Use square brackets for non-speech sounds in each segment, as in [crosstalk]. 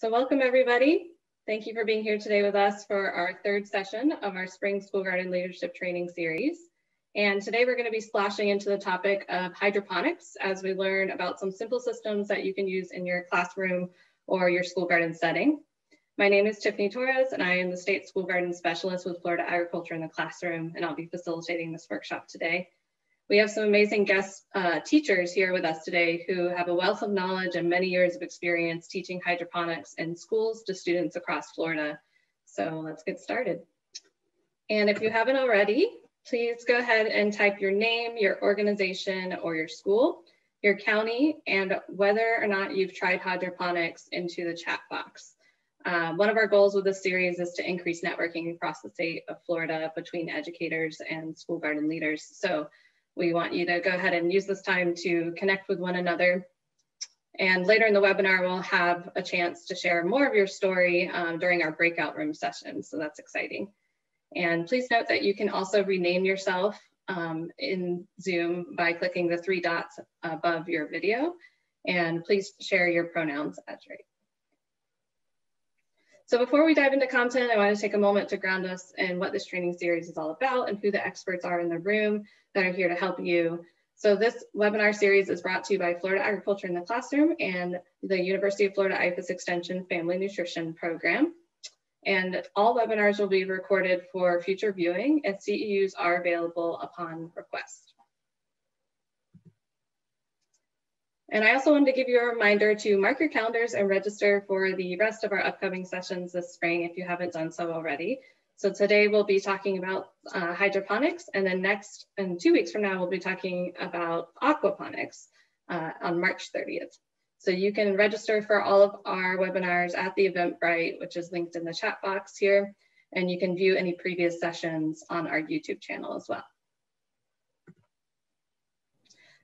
So welcome everybody. Thank you for being here today with us for our third session of our Spring School Garden Leadership Training Series. And today we're gonna be splashing into the topic of hydroponics as we learn about some simple systems that you can use in your classroom or your school garden setting. My name is Tiffany Torres and I am the State School Garden Specialist with Florida Agriculture in the Classroom and I'll be facilitating this workshop today. We have some amazing guest uh, teachers here with us today who have a wealth of knowledge and many years of experience teaching hydroponics in schools to students across Florida. So let's get started. And if you haven't already, please go ahead and type your name, your organization, or your school, your county, and whether or not you've tried hydroponics into the chat box. Uh, one of our goals with this series is to increase networking across the state of Florida between educators and school garden leaders. So we want you to go ahead and use this time to connect with one another. And later in the webinar, we'll have a chance to share more of your story um, during our breakout room session. So that's exciting. And please note that you can also rename yourself um, in Zoom by clicking the three dots above your video. And please share your pronouns as right. So before we dive into content, I want to take a moment to ground us in what this training series is all about and who the experts are in the room that are here to help you. So this webinar series is brought to you by Florida Agriculture in the Classroom and the University of Florida IFAS Extension Family Nutrition Program. And all webinars will be recorded for future viewing and CEUs are available upon request. And I also wanted to give you a reminder to mark your calendars and register for the rest of our upcoming sessions this spring if you haven't done so already. So today we'll be talking about uh, hydroponics and then next, in two weeks from now, we'll be talking about aquaponics uh, on March 30th. So you can register for all of our webinars at the Eventbrite, which is linked in the chat box here. And you can view any previous sessions on our YouTube channel as well.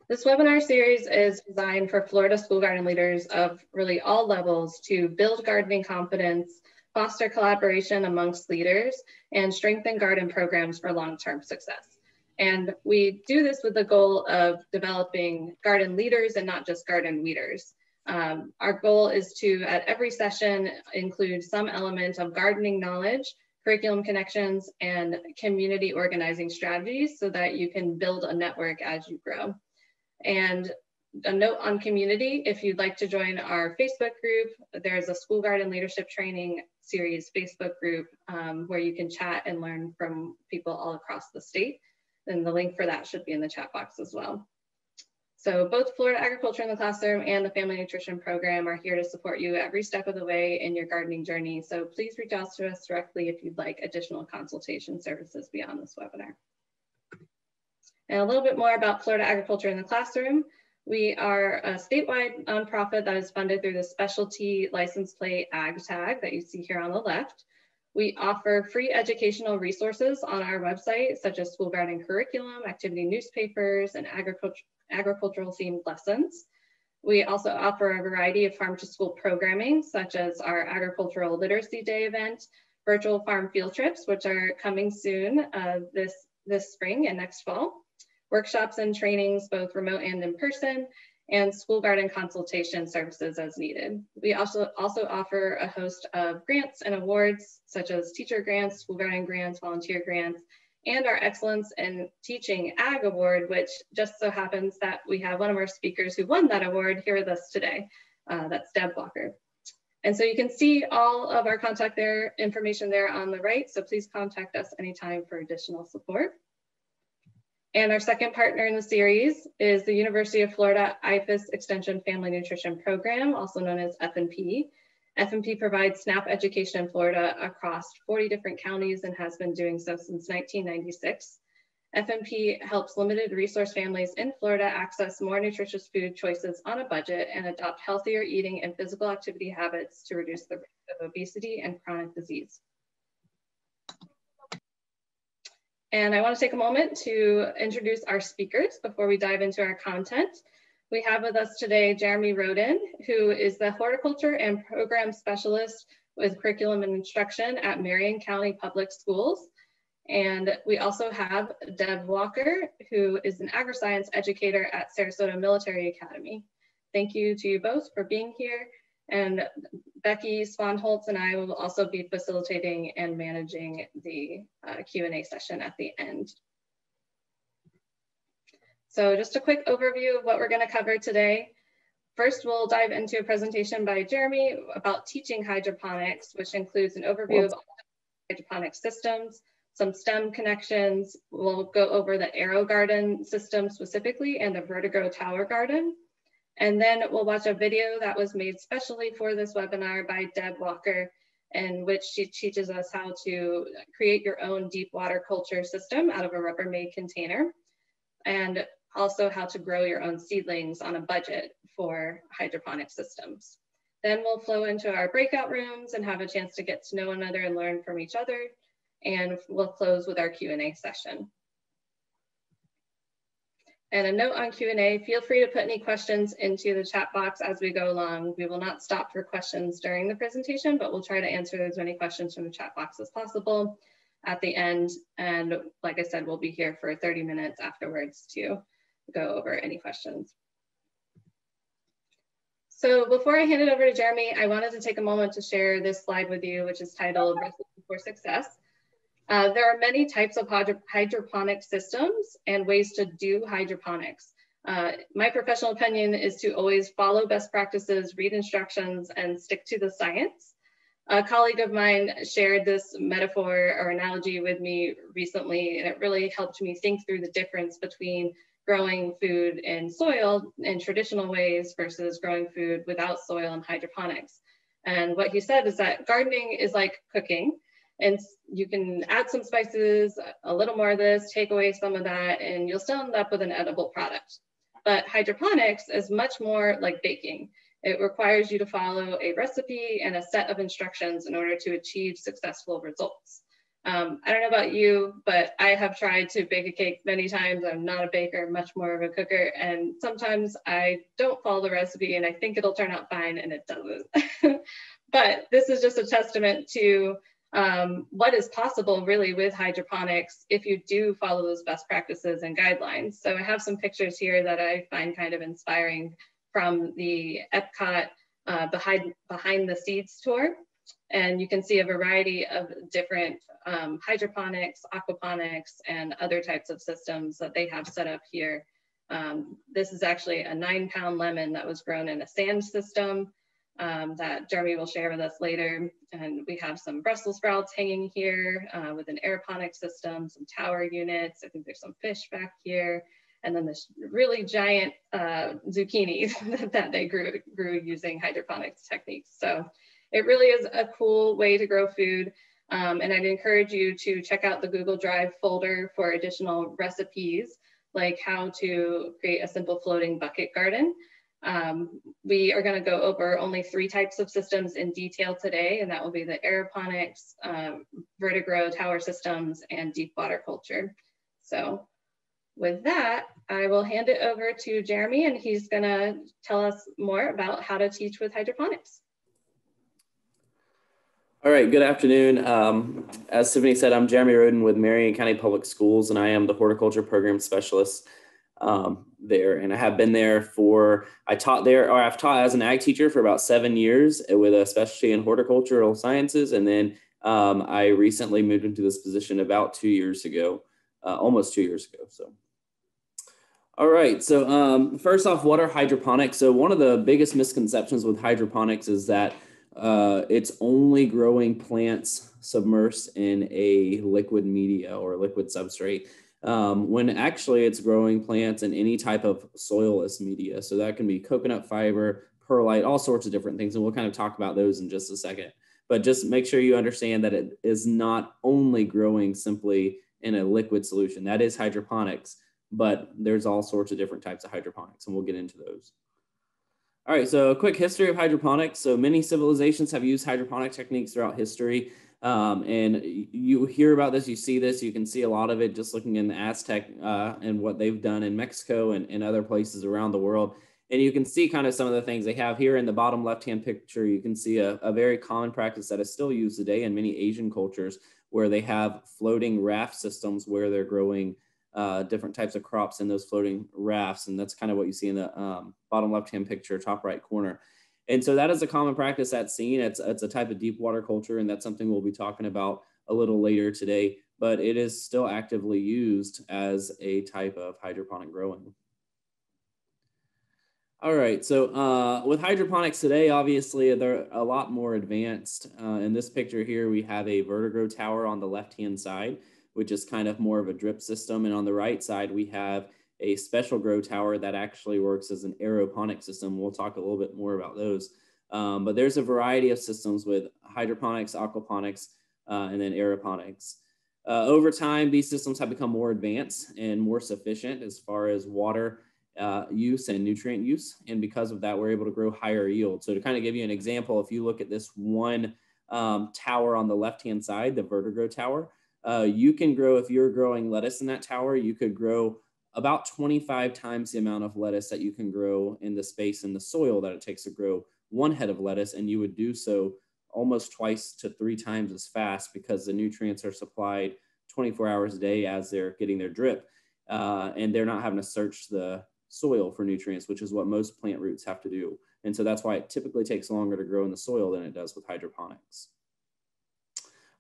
This webinar series is designed for Florida school garden leaders of really all levels to build gardening confidence, foster collaboration amongst leaders, and strengthen garden programs for long-term success. And we do this with the goal of developing garden leaders and not just garden weeders. Um, our goal is to, at every session, include some element of gardening knowledge, curriculum connections, and community organizing strategies so that you can build a network as you grow. And a note on community, if you'd like to join our Facebook group, there's a school garden leadership training series Facebook group um, where you can chat and learn from people all across the state. And the link for that should be in the chat box as well. So both Florida Agriculture in the Classroom and the Family Nutrition Program are here to support you every step of the way in your gardening journey. So please reach out to us directly if you'd like additional consultation services beyond this webinar. And a little bit more about Florida Agriculture in the Classroom. We are a statewide nonprofit that is funded through the specialty license plate ag tag that you see here on the left. We offer free educational resources on our website, such as school garden curriculum, activity newspapers, and agriculture, agricultural themed lessons. We also offer a variety of farm to school programming, such as our Agricultural Literacy Day event, virtual farm field trips, which are coming soon uh, this, this spring and next fall workshops and trainings, both remote and in person, and school garden consultation services as needed. We also, also offer a host of grants and awards, such as teacher grants, school garden grants, volunteer grants, and our Excellence in Teaching Ag Award, which just so happens that we have one of our speakers who won that award here with us today. Uh, that's Deb Walker. And so you can see all of our contact there, information there on the right. So please contact us anytime for additional support. And our second partner in the series is the University of Florida IFAS Extension Family Nutrition Program, also known as FNP. FNP provides SNAP education in Florida across 40 different counties and has been doing so since 1996. FNP helps limited resource families in Florida access more nutritious food choices on a budget and adopt healthier eating and physical activity habits to reduce the risk of obesity and chronic disease. And I want to take a moment to introduce our speakers before we dive into our content. We have with us today Jeremy Roden, who is the Horticulture and Program Specialist with Curriculum and Instruction at Marion County Public Schools. And we also have Deb Walker, who is an agri-science educator at Sarasota Military Academy. Thank you to you both for being here. And Becky Swanholtz and I will also be facilitating and managing the uh, Q&A session at the end. So just a quick overview of what we're gonna cover today. First, we'll dive into a presentation by Jeremy about teaching hydroponics, which includes an overview of hydroponic systems, some STEM connections. We'll go over the Aero Garden system specifically and the Vertigrow Tower Garden. And then we'll watch a video that was made specially for this webinar by Deb Walker, in which she teaches us how to create your own deep water culture system out of a Rubbermaid container. And also how to grow your own seedlings on a budget for hydroponic systems. Then we'll flow into our breakout rooms and have a chance to get to know another and learn from each other. And we'll close with our Q&A session. And a note on Q&A, feel free to put any questions into the chat box as we go along. We will not stop for questions during the presentation, but we'll try to answer as many questions from the chat box as possible at the end. And like I said, we'll be here for 30 minutes afterwards to go over any questions. So before I hand it over to Jeremy, I wanted to take a moment to share this slide with you, which is titled Recipe for Success. Uh, there are many types of hydro hydroponic systems and ways to do hydroponics. Uh, my professional opinion is to always follow best practices, read instructions, and stick to the science. A colleague of mine shared this metaphor or analogy with me recently, and it really helped me think through the difference between growing food in soil in traditional ways versus growing food without soil and hydroponics. And what he said is that gardening is like cooking. And you can add some spices, a little more of this, take away some of that, and you'll still end up with an edible product. But hydroponics is much more like baking. It requires you to follow a recipe and a set of instructions in order to achieve successful results. Um, I don't know about you, but I have tried to bake a cake many times. I'm not a baker, much more of a cooker. And sometimes I don't follow the recipe and I think it'll turn out fine and it doesn't. [laughs] but this is just a testament to um, what is possible really with hydroponics if you do follow those best practices and guidelines. So I have some pictures here that I find kind of inspiring from the Epcot uh, behind, behind the seeds tour. And you can see a variety of different um, hydroponics, aquaponics, and other types of systems that they have set up here. Um, this is actually a nine pound lemon that was grown in a sand system um, that Jeremy will share with us later. And we have some Brussels sprouts hanging here uh, with an aeroponic system, some tower units. I think there's some fish back here. And then this really giant uh, zucchini [laughs] that they grew, grew using hydroponics techniques. So it really is a cool way to grow food. Um, and I'd encourage you to check out the Google Drive folder for additional recipes, like how to create a simple floating bucket garden. Um, we are going to go over only three types of systems in detail today, and that will be the aeroponics, um, vertigrow tower systems, and deep water culture. So with that, I will hand it over to Jeremy, and he's going to tell us more about how to teach with hydroponics. All right, good afternoon. Um, as Tiffany said, I'm Jeremy Roden with Marion County Public Schools, and I am the horticulture program specialist um, there. And I have been there for, I taught there, or I've taught as an ag teacher for about seven years with a specialty in horticultural sciences. And then um, I recently moved into this position about two years ago, uh, almost two years ago. So. All right, so um, first off, what are hydroponics? So one of the biggest misconceptions with hydroponics is that uh, it's only growing plants submersed in a liquid media or liquid substrate. Um, when actually it's growing plants in any type of soilless media. So that can be coconut fiber, perlite, all sorts of different things. And we'll kind of talk about those in just a second. But just make sure you understand that it is not only growing simply in a liquid solution. That is hydroponics, but there's all sorts of different types of hydroponics, and we'll get into those. All right, so a quick history of hydroponics. So many civilizations have used hydroponic techniques throughout history. Um, and you hear about this, you see this, you can see a lot of it just looking in the Aztec uh, and what they've done in Mexico and, and other places around the world. And you can see kind of some of the things they have here in the bottom left-hand picture. You can see a, a very common practice that is still used today in many Asian cultures where they have floating raft systems where they're growing uh, different types of crops in those floating rafts. And that's kind of what you see in the um, bottom left-hand picture, top right corner. And so that is a common practice that's seen. It's, it's a type of deep water culture, and that's something we'll be talking about a little later today, but it is still actively used as a type of hydroponic growing. All right, so uh, with hydroponics today, obviously they're a lot more advanced. Uh, in this picture here, we have a vertigrow tower on the left-hand side, which is kind of more of a drip system. And on the right side, we have a special grow tower that actually works as an aeroponic system. We'll talk a little bit more about those. Um, but there's a variety of systems with hydroponics, aquaponics, uh, and then aeroponics. Uh, over time, these systems have become more advanced and more sufficient as far as water uh, use and nutrient use. And because of that, we're able to grow higher yield. So to kind of give you an example, if you look at this one um, tower on the left-hand side, the vertigrow tower, uh, you can grow, if you're growing lettuce in that tower, you could grow about 25 times the amount of lettuce that you can grow in the space in the soil that it takes to grow one head of lettuce. And you would do so almost twice to three times as fast because the nutrients are supplied 24 hours a day as they're getting their drip. Uh, and they're not having to search the soil for nutrients, which is what most plant roots have to do. And so that's why it typically takes longer to grow in the soil than it does with hydroponics.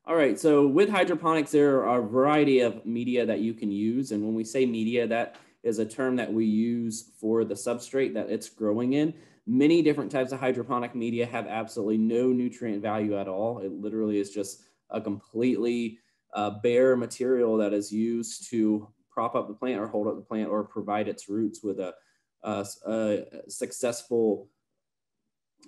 All right, so with hydroponics, there are a variety of media that you can use. And when we say media, that is a term that we use for the substrate that it's growing in. Many different types of hydroponic media have absolutely no nutrient value at all. It literally is just a completely uh, bare material that is used to prop up the plant or hold up the plant or provide its roots with a, a, a successful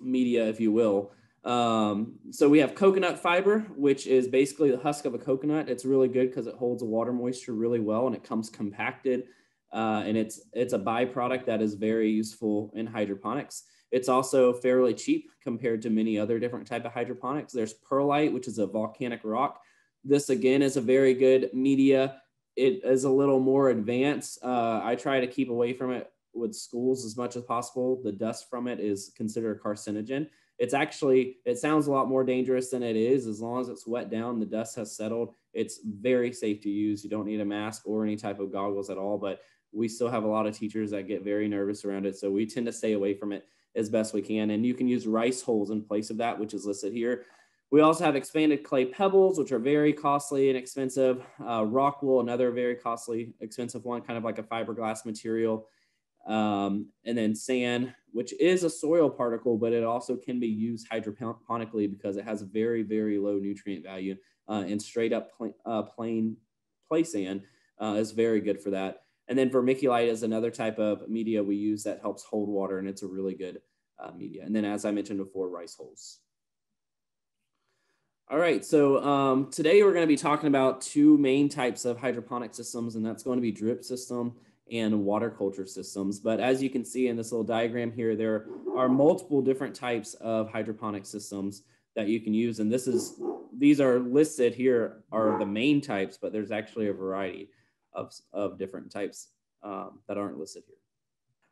media, if you will. Um, so we have coconut fiber, which is basically the husk of a coconut. It's really good because it holds the water moisture really well and it comes compacted. Uh, and it's it's a byproduct that is very useful in hydroponics. It's also fairly cheap compared to many other different type of hydroponics. There's perlite, which is a volcanic rock. This again is a very good media it is a little more advanced. Uh, I try to keep away from it with schools as much as possible. The dust from it is considered a carcinogen. It's actually, it sounds a lot more dangerous than it is. As long as it's wet down, the dust has settled. It's very safe to use. You don't need a mask or any type of goggles at all, but we still have a lot of teachers that get very nervous around it. So we tend to stay away from it as best we can. And you can use rice hulls in place of that, which is listed here. We also have expanded clay pebbles, which are very costly and expensive. Uh, rock wool, another very costly, expensive one, kind of like a fiberglass material. Um, and then sand, which is a soil particle, but it also can be used hydroponically because it has a very, very low nutrient value. Uh, and straight up pl uh, plain play sand uh, is very good for that. And then vermiculite is another type of media we use that helps hold water, and it's a really good uh, media. And then, as I mentioned before, rice hulls. All right, so um, today we're going to be talking about two main types of hydroponic systems, and that's going to be drip system and water culture systems. But as you can see in this little diagram here, there are multiple different types of hydroponic systems that you can use. And this is, these are listed here are the main types, but there's actually a variety of, of different types um, that aren't listed here.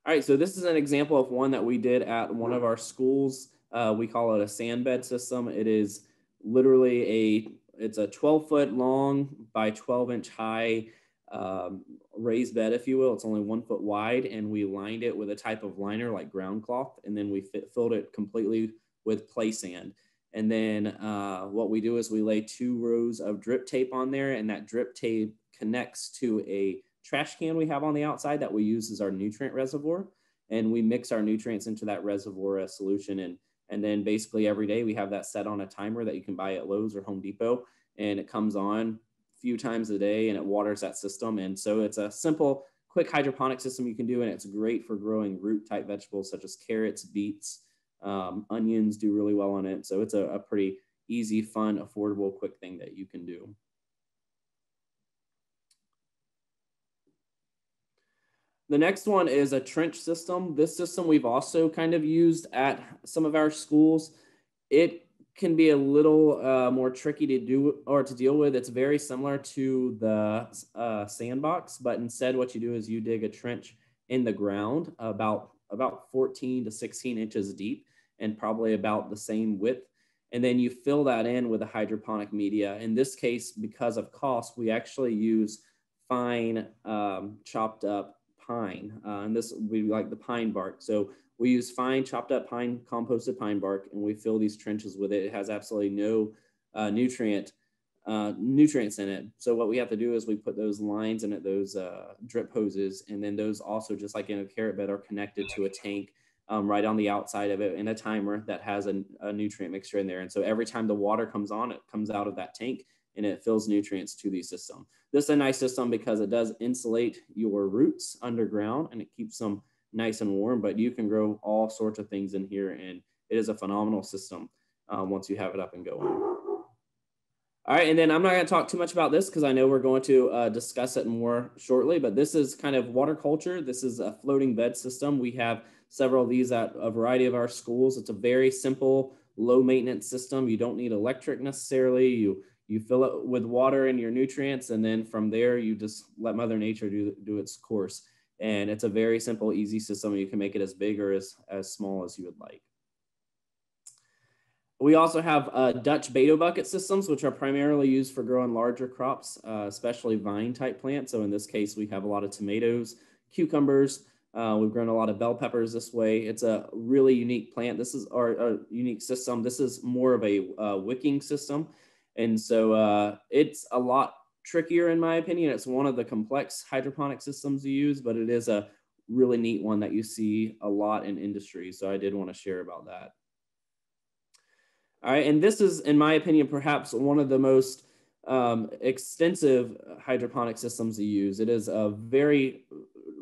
All right, so this is an example of one that we did at one of our schools. Uh, we call it a sand bed system. It is literally a it's a 12 foot long by 12 inch high um, raised bed, if you will. It's only one foot wide, and we lined it with a type of liner like ground cloth, and then we fit, filled it completely with play sand. And then uh, what we do is we lay two rows of drip tape on there, and that drip tape connects to a trash can we have on the outside that we use as our nutrient reservoir. And we mix our nutrients into that reservoir solution. And and then basically every day we have that set on a timer that you can buy at Lowe's or Home Depot. And it comes on few times a day and it waters that system. And so it's a simple, quick hydroponic system you can do. And it's great for growing root type vegetables such as carrots, beets, um, onions do really well on it. So it's a, a pretty easy, fun, affordable, quick thing that you can do. The next one is a trench system. This system we've also kind of used at some of our schools. It can be a little uh, more tricky to do or to deal with. It's very similar to the uh, sandbox, but instead what you do is you dig a trench in the ground about, about 14 to 16 inches deep and probably about the same width. And then you fill that in with a hydroponic media. In this case, because of cost, we actually use fine um, chopped up pine, uh, and this we like the pine bark. So we use fine chopped up pine, composted pine bark, and we fill these trenches with it. It has absolutely no uh, nutrient uh, nutrients in it. So what we have to do is we put those lines in it, those uh, drip hoses, and then those also, just like in a carrot bed, are connected to a tank um, right on the outside of it and a timer that has a, a, nutrient mixture in there. And so every time the water comes on, it comes out of that tank and it fills nutrients to the system. This is a nice system because it does insulate your roots underground and it keeps them nice and warm, but you can grow all sorts of things in here and it is a phenomenal system um, once you have it up and going. All right, and then I'm not going to talk too much about this because I know we're going to uh, discuss it more shortly, but this is kind of water culture. This is a floating bed system. We have several of these at a variety of our schools. It's a very simple, low maintenance system. You don't need electric necessarily. You you fill it with water and your nutrients, and then from there you just let Mother Nature do, do its course. And it's a very simple, easy system. You can make it as big or as, as small as you would like. We also have uh, Dutch Bato bucket systems, which are primarily used for growing larger crops, uh, especially vine type plants. So in this case, we have a lot of tomatoes, cucumbers. Uh, we've grown a lot of bell peppers this way. It's a really unique plant. This is our, our unique system. This is more of a uh, wicking system. And so uh, it's a lot trickier in my opinion. It's one of the complex hydroponic systems you use, but it is a really neat one that you see a lot in industry. So I did want to share about that. All right, and this is, in my opinion, perhaps one of the most um, extensive hydroponic systems to use. It is a very,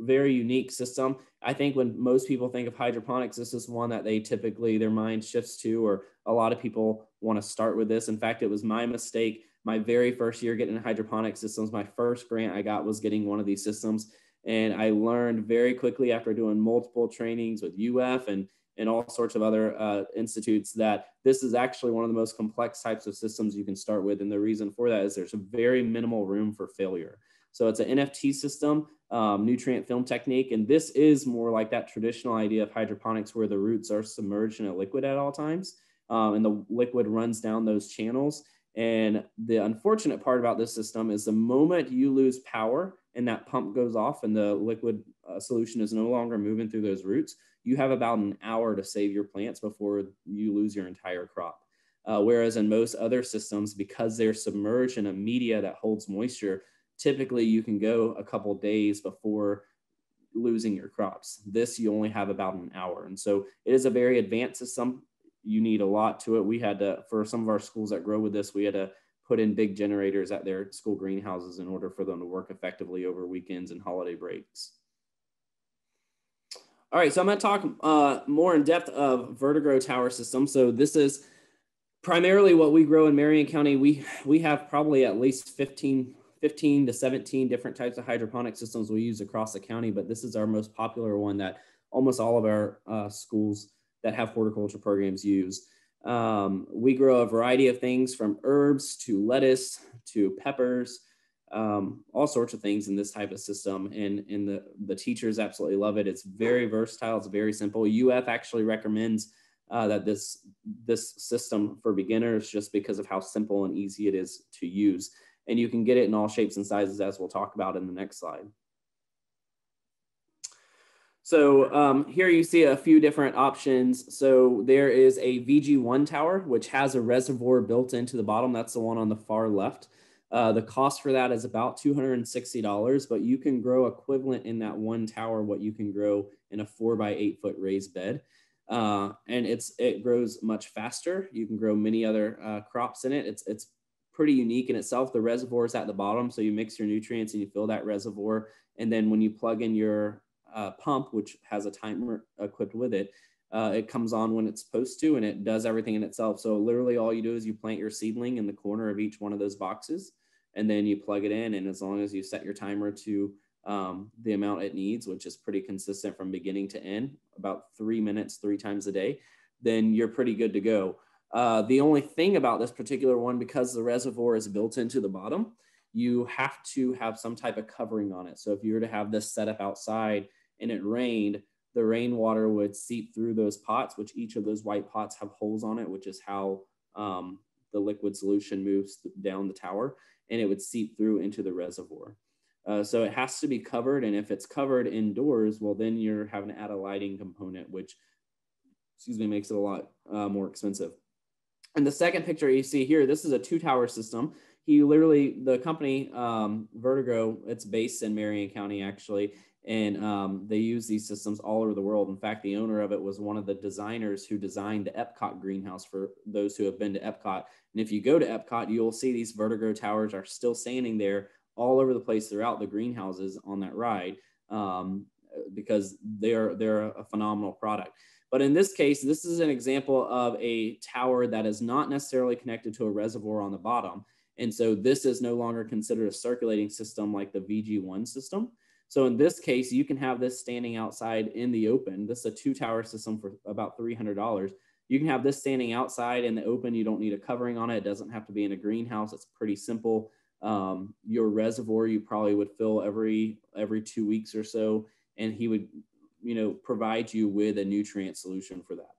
very unique system. I think when most people think of hydroponics, this is one that they typically their mind shifts to, or a lot of people want to start with this. In fact, it was my mistake. My very first year getting hydroponic systems, my first grant I got was getting one of these systems. And I learned very quickly after doing multiple trainings with UF and and all sorts of other uh, institutes that this is actually one of the most complex types of systems you can start with. And the reason for that is there's a very minimal room for failure. So it's an NFT system, um, nutrient film technique. And this is more like that traditional idea of hydroponics where the roots are submerged in a liquid at all times. Um, and the liquid runs down those channels. And the unfortunate part about this system is the moment you lose power and that pump goes off and the liquid uh, solution is no longer moving through those roots, you have about an hour to save your plants before you lose your entire crop. Uh, whereas in most other systems, because they're submerged in a media that holds moisture, typically you can go a couple days before losing your crops. This you only have about an hour. And so it is a very advanced system. You need a lot to it. We had to, for some of our schools that grow with this, we had to put in big generators at their school greenhouses in order for them to work effectively over weekends and holiday breaks. All right, so I'm going to talk uh, more in depth of Vertigrow Tower System. So this is primarily what we grow in Marion County. We we have probably at least 15, 15 to 17 different types of hydroponic systems we use across the county, but this is our most popular one that almost all of our uh, schools that have horticulture programs use. Um, we grow a variety of things from herbs to lettuce to peppers um, all sorts of things in this type of system. And, and the, the teachers absolutely love it. It's very versatile. It's very simple. UF actually recommends uh, that this, this system for beginners just because of how simple and easy it is to use. And you can get it in all shapes and sizes as we'll talk about in the next slide. So um, here you see a few different options. So there is a VG1 tower, which has a reservoir built into the bottom. That's the one on the far left. Uh, the cost for that is about $260, but you can grow equivalent in that one tower what you can grow in a four by eight foot raised bed. Uh, and it's it grows much faster. You can grow many other uh, crops in it. It's it's pretty unique in itself. The reservoir is at the bottom, so you mix your nutrients and you fill that reservoir. And then when you plug in your uh, pump, which has a timer equipped with it, uh, it comes on when it's supposed to, and it does everything in itself. So literally, all you do is you plant your seedling in the corner of each one of those boxes, and then you plug it in. And as long as you set your timer to um, the amount it needs, which is pretty consistent from beginning to end, about three minutes, three times a day, then you're pretty good to go. Uh, the only thing about this particular one, because the reservoir is built into the bottom, you have to have some type of covering on it. So if you were to have this set up outside and it rained, the rainwater would seep through those pots, which each of those white pots have holes on it, which is how um, the liquid solution moves down the tower and it would seep through into the reservoir. Uh, so it has to be covered. And if it's covered indoors, well, then you're having to add a lighting component, which, excuse me, makes it a lot uh, more expensive. And the second picture you see here, this is a two tower system. He literally, the company um, Vertigrow, it's based in Marion County actually, and um, they use these systems all over the world. In fact, the owner of it was one of the designers who designed the Epcot greenhouse for those who have been to Epcot. And if you go to Epcot, you'll see these Vertigrow towers are still standing there all over the place throughout the greenhouses on that ride um, because they're they're a phenomenal product. But in this case, this is an example of a tower that is not necessarily connected to a reservoir on the bottom. And so this is no longer considered a circulating system like the VG1 system. So in this case, you can have this standing outside in the open. This is a two tower system for about $300. You can have this standing outside in the open. You don't need a covering on it. It doesn't have to be in a greenhouse. It's pretty simple. Um, your reservoir you probably would fill every every two weeks or so, and he would you know provide you with a nutrient solution for that.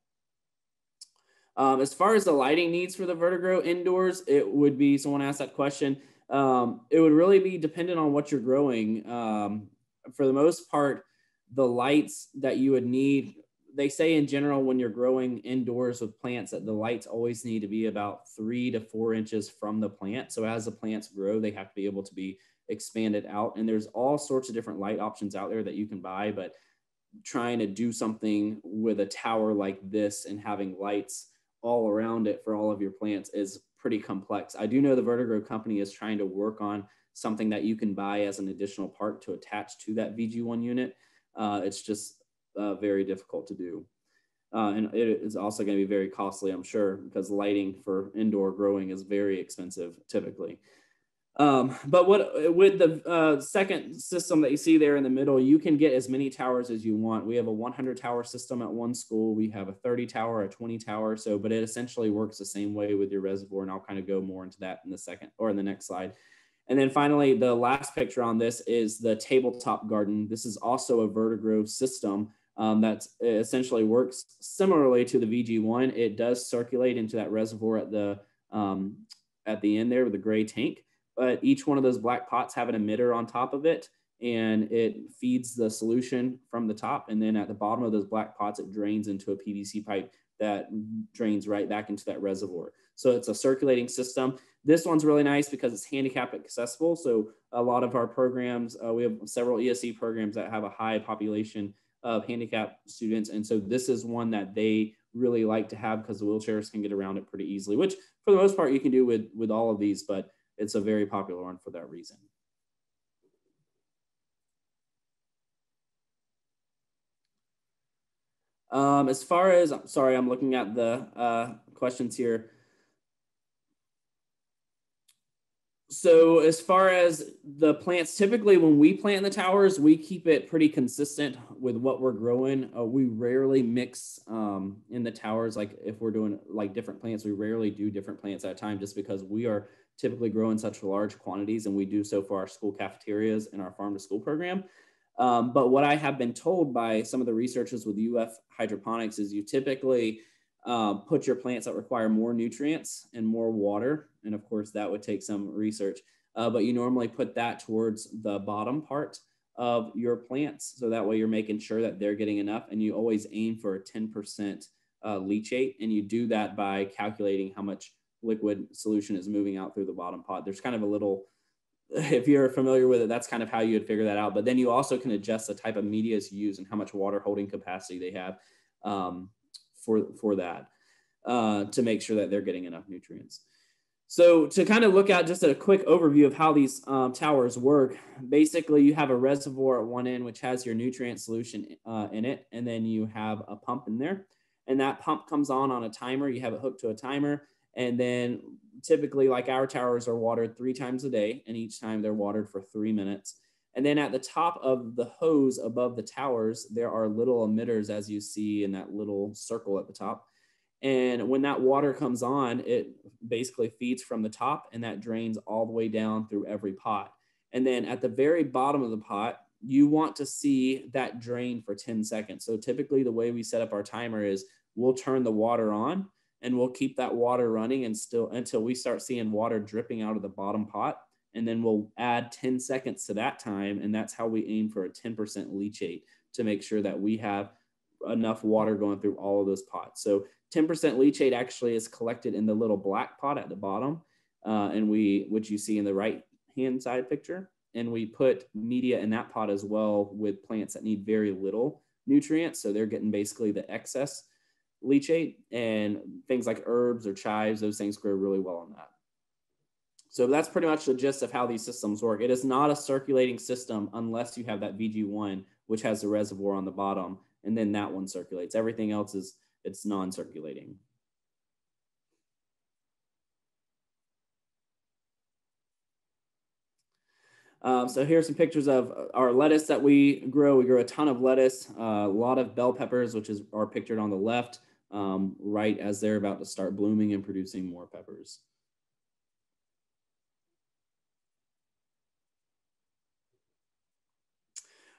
Um, as far as the lighting needs for the Vertigrow indoors, it would be someone asked that question. Um, it would really be dependent on what you're growing. Um, for the most part, the lights that you would need they say in general when you're growing indoors with plants that the lights always need to be about three to four inches from the plant. So as the plants grow, they have to be able to be expanded out. And there's all sorts of different light options out there that you can buy, but trying to do something with a tower like this and having lights all around it for all of your plants is pretty complex. I do know the Vertigrow company is trying to work on something that you can buy as an additional part to attach to that VG1 unit. Uh, it's just uh, very difficult to do. Uh, and it is also going to be very costly, I'm sure, because lighting for indoor growing is very expensive typically. Um, but what with the uh, second system that you see there in the middle, you can get as many towers as you want. We have a 100 tower system at one school. We have a 30 tower, a 20 tower. So, but it essentially works the same way with your reservoir. And I'll kind of go more into that in the second or in the next slide. And then finally, the last picture on this is the tabletop garden. This is also a Vertigrow system um, that essentially works similarly to the VG1. It does circulate into that reservoir at the um, at the end there with the gray tank, but each one of those black pots have an emitter on top of it, and it feeds the solution from the top, and then at the bottom of those black pots, it drains into a PVC pipe that drains right back into that reservoir. So it's a circulating system. This one's really nice because it's handicap accessible. So a lot of our programs, uh, we have several ESE programs that have a high population of handicap students. And so this is one that they really like to have because the wheelchairs can get around it pretty easily, which for the most part you can do with, with all of these, but it's a very popular one for that reason. Um, as far as, I'm sorry, I'm looking at the uh, questions here. So as far as the plants, typically when we plant the towers, we keep it pretty consistent with what we're growing. Uh, we rarely mix um, in the towers. Like if we're doing like different plants, we rarely do different plants at a time just because we are typically growing such large quantities and we do so for our school cafeterias and our farm to school program. Um, but what I have been told by some of the researchers with UF hydroponics is you typically um, put your plants that require more nutrients and more water. And of course, that would take some research. Uh, but you normally put that towards the bottom part of your plants. So that way you're making sure that they're getting enough. And you always aim for a 10% uh, leachate. And you do that by calculating how much liquid solution is moving out through the bottom pot. There's kind of a little, [laughs] if you're familiar with it, that's kind of how you would figure that out. But then you also can adjust the type of media you use and how much water holding capacity they have. Um, for, for that uh, to make sure that they're getting enough nutrients. So to kind of look at just a quick overview of how these um, towers work, basically you have a reservoir at one end, which has your nutrient solution uh, in it. And then you have a pump in there and that pump comes on on a timer. You have it hooked to a timer. And then typically like our towers are watered three times a day and each time they're watered for three minutes. And then at the top of the hose above the towers, there are little emitters, as you see in that little circle at the top. And when that water comes on, it basically feeds from the top and that drains all the way down through every pot. And then at the very bottom of the pot, you want to see that drain for 10 seconds. So typically, the way we set up our timer is we'll turn the water on and we'll keep that water running and still until we start seeing water dripping out of the bottom pot and then we'll add 10 seconds to that time. And that's how we aim for a 10% leachate to make sure that we have enough water going through all of those pots. So 10% leachate actually is collected in the little black pot at the bottom. Uh, and we, which you see in the right hand side picture. And we put media in that pot as well with plants that need very little nutrients. So they're getting basically the excess leachate and things like herbs or chives, those things grow really well on that. So that's pretty much the gist of how these systems work. It is not a circulating system unless you have that VG1, which has the reservoir on the bottom, and then that one circulates. Everything else is it's non-circulating. Um, so here's some pictures of our lettuce that we grow. We grow a ton of lettuce, uh, a lot of bell peppers, which is are pictured on the left, um, right as they're about to start blooming and producing more peppers.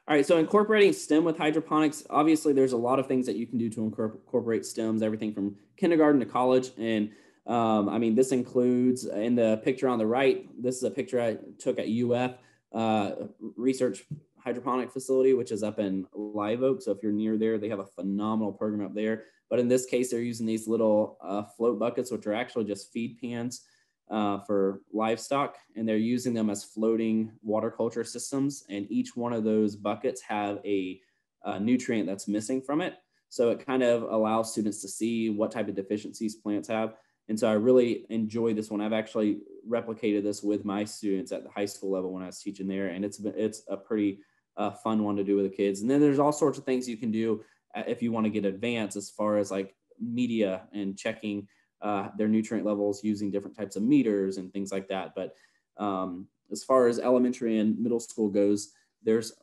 All right, so incorporating STEM with hydroponics, obviously there's a lot of things that you can do to incorporate STEMs, everything from kindergarten to college. And um, I mean, this includes in the picture on the right, this is a picture I took at UF uh, Research Hydroponic Facility, which is up in Live Oak. So if you're near there, they have a phenomenal program up there. But in this case, they're using these little uh, float buckets, which are actually just feed pans uh, for livestock, and they're using them as floating water culture systems. And each one of those buckets have a, a nutrient that's missing from it. So it kind of allows students to see what type of deficiencies plants have. And so I really enjoy this one. I've actually replicated this with my students at the high school level when I was teaching there, and it's it's a pretty uh, fun one to do with the kids. And then there's all sorts of things you can do uh, if you want to get advanced as far as like media and checking uh, their nutrient levels using different types of meters and things like that. But um, as far as elementary and middle school goes, there's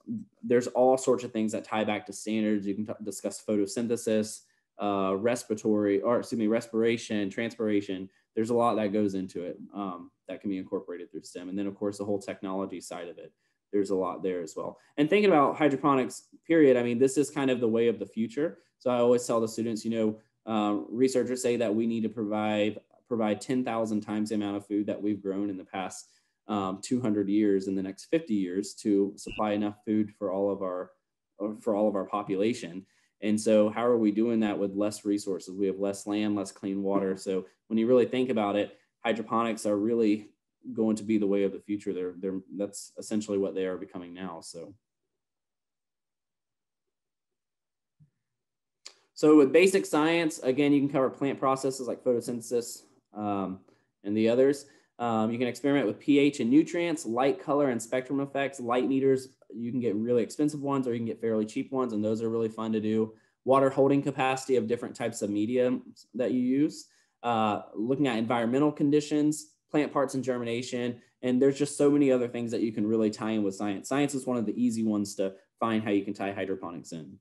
there's all sorts of things that tie back to standards. You can t- discuss photosynthesis, uh, respiratory, or excuse me, respiration, transpiration. There's a lot that goes into it um, that can be incorporated through STEM, and then of course the whole technology side of it. There's a lot there as well. And thinking about hydroponics, period. I mean, this is kind of the way of the future. So I always tell the students, you know, uh, researchers say that we need to provide provide 10,000 times the amount of food that we've grown in the past um, 200 years in the next 50 years to supply enough food for all of our for all of our population. And so how are we doing that with less resources? We have less land, less clean water. So when you really think about it, hydroponics are really going to be the way of the future. They're, they're, that's essentially what they are becoming now. So. So with basic science, again, you can cover plant processes like photosynthesis um, and the others. Um, you can experiment with pH and nutrients, light, color, and spectrum effects. Light meters, you can get really expensive ones or you can get fairly cheap ones, and those are really fun to do. Water holding capacity of different types of mediums that you use. Uh, looking at environmental conditions, plant parts and germination, and there's just so many other things that you can really tie in with science. Science is one of the easy ones to find how you can tie hydroponics in.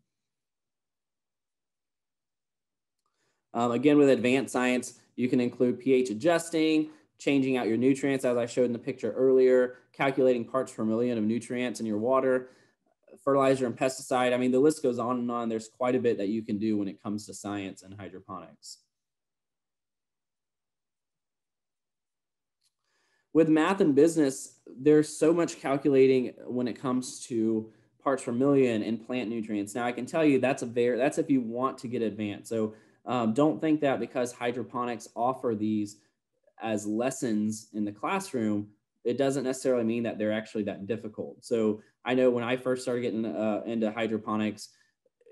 Um, again, with advanced science, you can include pH adjusting, changing out your nutrients, as I showed in the picture earlier, calculating parts per million of nutrients in your water, fertilizer and pesticide. I mean, the list goes on and on. There's quite a bit that you can do when it comes to science and hydroponics. With math and business, there's so much calculating when it comes to parts per million and plant nutrients. Now I can tell you that's a very, that's if you want to get advanced. So um, don't think that because hydroponics offer these as lessons in the classroom, it doesn't necessarily mean that they're actually that difficult. So I know when I first started getting uh, into hydroponics,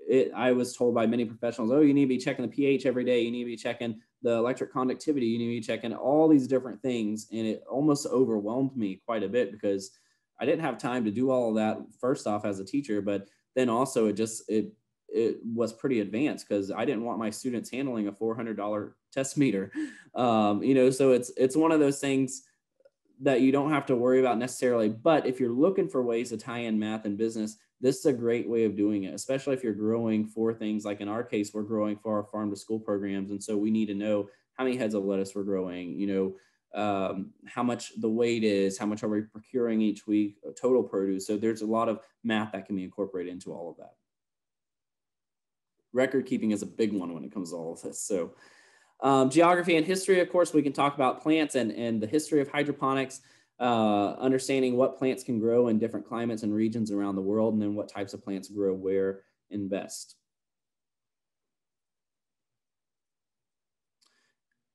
it, I was told by many professionals, oh, you need to be checking the pH every day. You need to be checking the electric conductivity. You need to be checking all these different things. And it almost overwhelmed me quite a bit because I didn't have time to do all of that first off as a teacher, but then also it just, it it was pretty advanced because I didn't want my students handling a $400 test meter. [laughs] Um, you know, so it's it's one of those things that you don't have to worry about necessarily. But if you're looking for ways to tie in math and business, this is a great way of doing it, especially if you're growing for things like in our case, we're growing for our farm to school programs. And so we need to know how many heads of lettuce we're growing, you know, um, how much the weight is, how much are we procuring each week, total produce. So there's a lot of math that can be incorporated into all of that record keeping is a big one when it comes to all of this. So um, geography and history, of course, we can talk about plants and, and the history of hydroponics. uh, understanding what plants can grow in different climates and regions around the world, and then what types of plants grow where and best.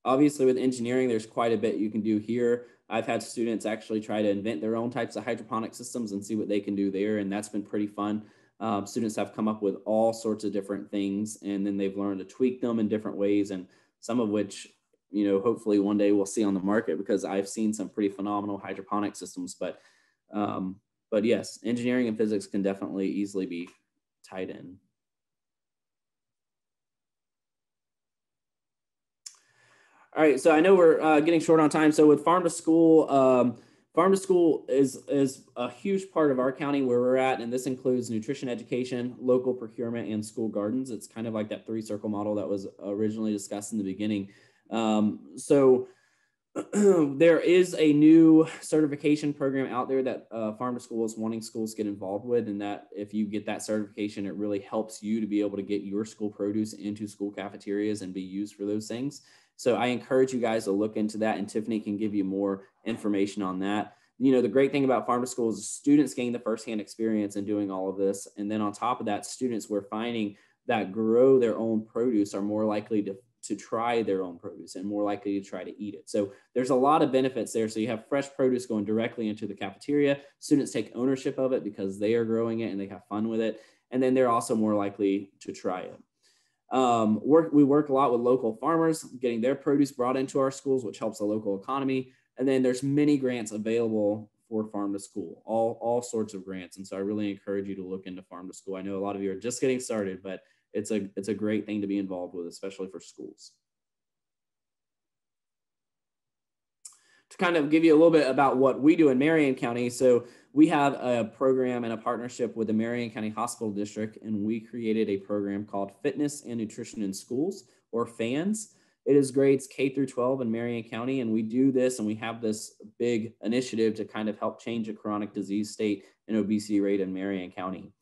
Obviously, with engineering, there's quite a bit you can do here. I've had students actually try to invent their own types of hydroponic systems and see what they can do there, and that's been pretty fun. Um, students have come up with all sorts of different things, and then they've learned to tweak them in different ways, and some of which, you know, hopefully one day we'll see on the market because I've seen some pretty phenomenal hydroponic systems. But, um, but yes, engineering and physics can definitely easily be tied in. All right, so I know we're uh, getting short on time. So with farm to school, um, farm to school is is a huge part of our county where we're at, and this includes nutrition education, local procurement, and school gardens. It's kind of like that three circle model that was originally discussed in the beginning. Um, so [clears throat] there is a new certification program out there that uh, farm to school is wanting schools get involved with and that if you get that certification it really helps you to be able to get your school produce into school cafeterias and be used for those things so I encourage you guys to look into that, and Tiffany can give you more information on that. You know, the great thing about farm to school is students gain the firsthand experience in doing all of this. And then on top of that, students we're finding that grow their own produce are more likely to, to try their own produce and more likely to try to eat it. So there's a lot of benefits there. So you have fresh produce going directly into the cafeteria. Students take ownership of it because they are growing it and they have fun with it. And then they're also more likely to try it. Um, work, we work a lot with local farmers, getting their produce brought into our schools, which helps the local economy. And then there's many grants available for farm to school, all, all sorts of grants. And so I really encourage you to look into farm to school. I know a lot of you are just getting started, but it's a, it's a great thing to be involved with, especially for schools. To kind of give you a little bit about what we do in Marion County. So we have a program and a partnership with the Marion County Hospital District, and we created a program called Fitness and Nutrition in Schools, or FANS. It is grades K through 12 in Marion County, and we do this and we have this big initiative to kind of help change a chronic disease state and obesity rate in Marion County.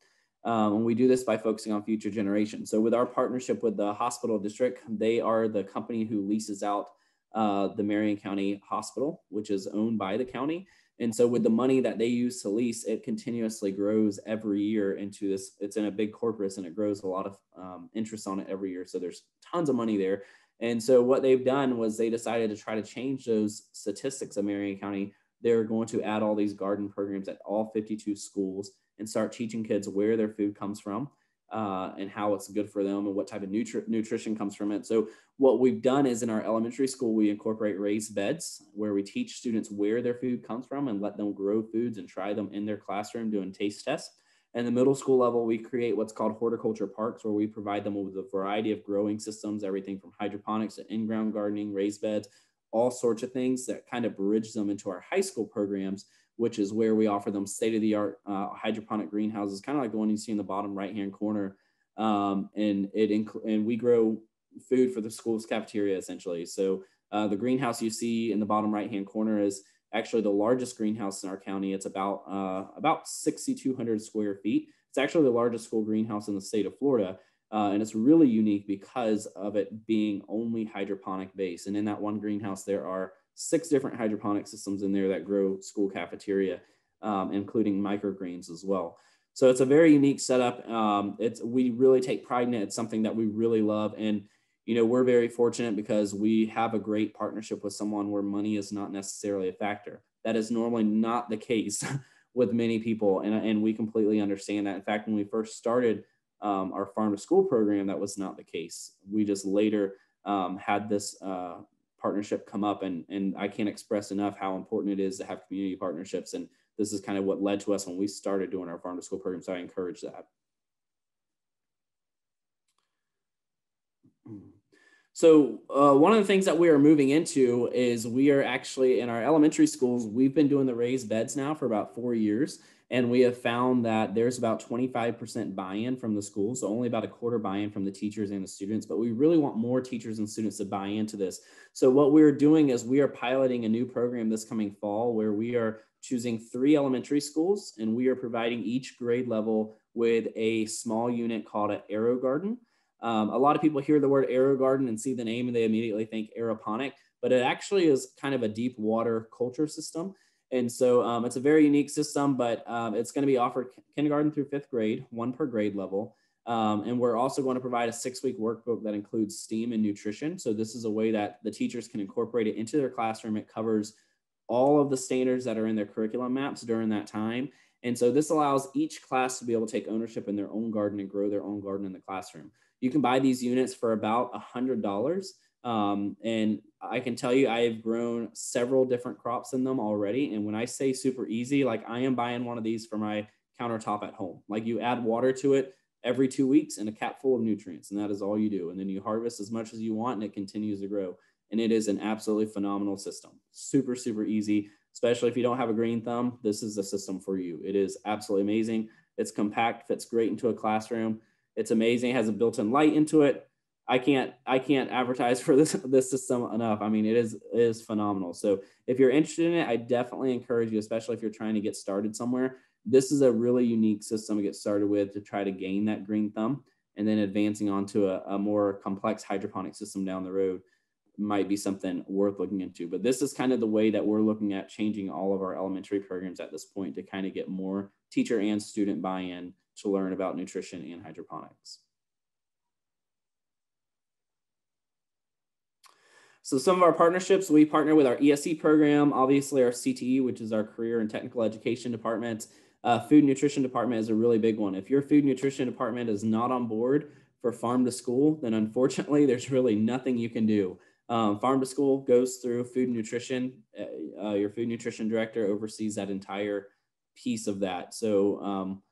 Um, and we do this by focusing on future generations. So, with our partnership with the hospital district, they are the company who leases out uh, the Marion County Hospital, which is owned by the county. And so with the money that they use to lease, it continuously grows every year into this. It's in a big corpus and it grows a lot of um, interest on it every year. So there's tons of money there. And so what they've done was they decided to try to change those statistics of Marion County. They're going to add all these garden programs at all 52 schools and start teaching kids where their food comes from uh, and how it's good for them and what type of nutri- nutrition comes from it. So what we've done is in our elementary school, we incorporate raised beds where we teach students where their food comes from and let them grow foods and try them in their classroom doing taste tests. And the middle school level, we create what's called horticulture parks, where we provide them with a variety of growing systems, everything from hydroponics to in-ground gardening, raised beds, all sorts of things that kind of bridge them into our high school programs which is where we offer them state of the art uh, hydroponic greenhouses, kind of like the one you see in the bottom right hand corner. Um, and it inc- and we grow food for the school's cafeteria essentially. So uh, the greenhouse you see in the bottom right hand corner is actually the largest greenhouse in our county. It's about uh, about 6,200 square feet. It's actually the largest school greenhouse in the state of Florida. Uh, and it's really unique because of it being only hydroponic based. And in that one greenhouse, there are six different hydroponic systems in there that grow school cafeteria, um, including microgreens as well. So it's a very unique setup. Um, it's we really take pride in it. It's something that we really love, and you know we're very fortunate because we have a great partnership with someone where money is not necessarily a factor. That is normally not the case [laughs] with many people, and and we completely understand that. In fact, when we first started um, our farm to school program, that was not the case. We just later um, had this uh, partnership come up and and I can't express enough how important it is to have community partnerships and this is kind of what led to us when we started doing our farm to school program so I encourage that. So uh, one of the things that we are moving into is we are actually in our elementary schools, we've been doing the raised beds now for about four years. And we have found that there's about 25% buy-in from the schools, so only about a quarter buy-in from the teachers and the students, but we really want more teachers and students to buy into this. So what we're doing is we are piloting a new program this coming fall where we are choosing three elementary schools and we are providing each grade level with a small unit called an AeroGarden. Um, a lot of people hear the word AeroGarden and see the name and they immediately think aeroponic, but it actually is kind of a deep water culture system. And so um, it's a very unique system, but um, it's going to be offered kindergarten through fifth grade, one per grade level. Um, and we're also going to provide a six week workbook that includes STEAM and nutrition. So this is a way that the teachers can incorporate it into their classroom. It covers all of the standards that are in their curriculum maps during that time. And so this allows each class to be able to take ownership in their own garden and grow their own garden in the classroom. You can buy these units for about a $100. Um, and I can tell you, I have grown several different crops in them already. And when I say super easy, like I am buying one of these for my countertop at home. Like you add water to it every two weeks and a cap full of nutrients, and that is all you do. And then you harvest as much as you want, and it continues to grow. And it is an absolutely phenomenal system. Super, super easy, especially if you don't have a green thumb. This is the system for you. It is absolutely amazing. It's compact, fits great into a classroom. It's amazing. It has a built-in light into it. I can't I can't advertise [laughs] for this this system enough. I mean, it is it is phenomenal. So if you're interested in it, I definitely encourage you, especially if you're trying to get started somewhere. This is a really unique system to get started with to try to gain that green thumb, and then advancing onto a, a more complex hydroponic system down the road might be something worth looking into. But this is kind of the way that we're looking at changing all of our elementary programs at this point to kind of get more teacher and student buy-in to learn about nutrition and hydroponics. So some of our partnerships, we partner with our ESE program, obviously our CTE, which is our career and technical education department. Uh, food nutrition department is a really big one. If your food nutrition department is not on board for farm to school, then unfortunately [laughs] there's really nothing you can do. Um, farm to school goes through food nutrition. Uh, uh, your food nutrition director oversees that entire piece of that. So um,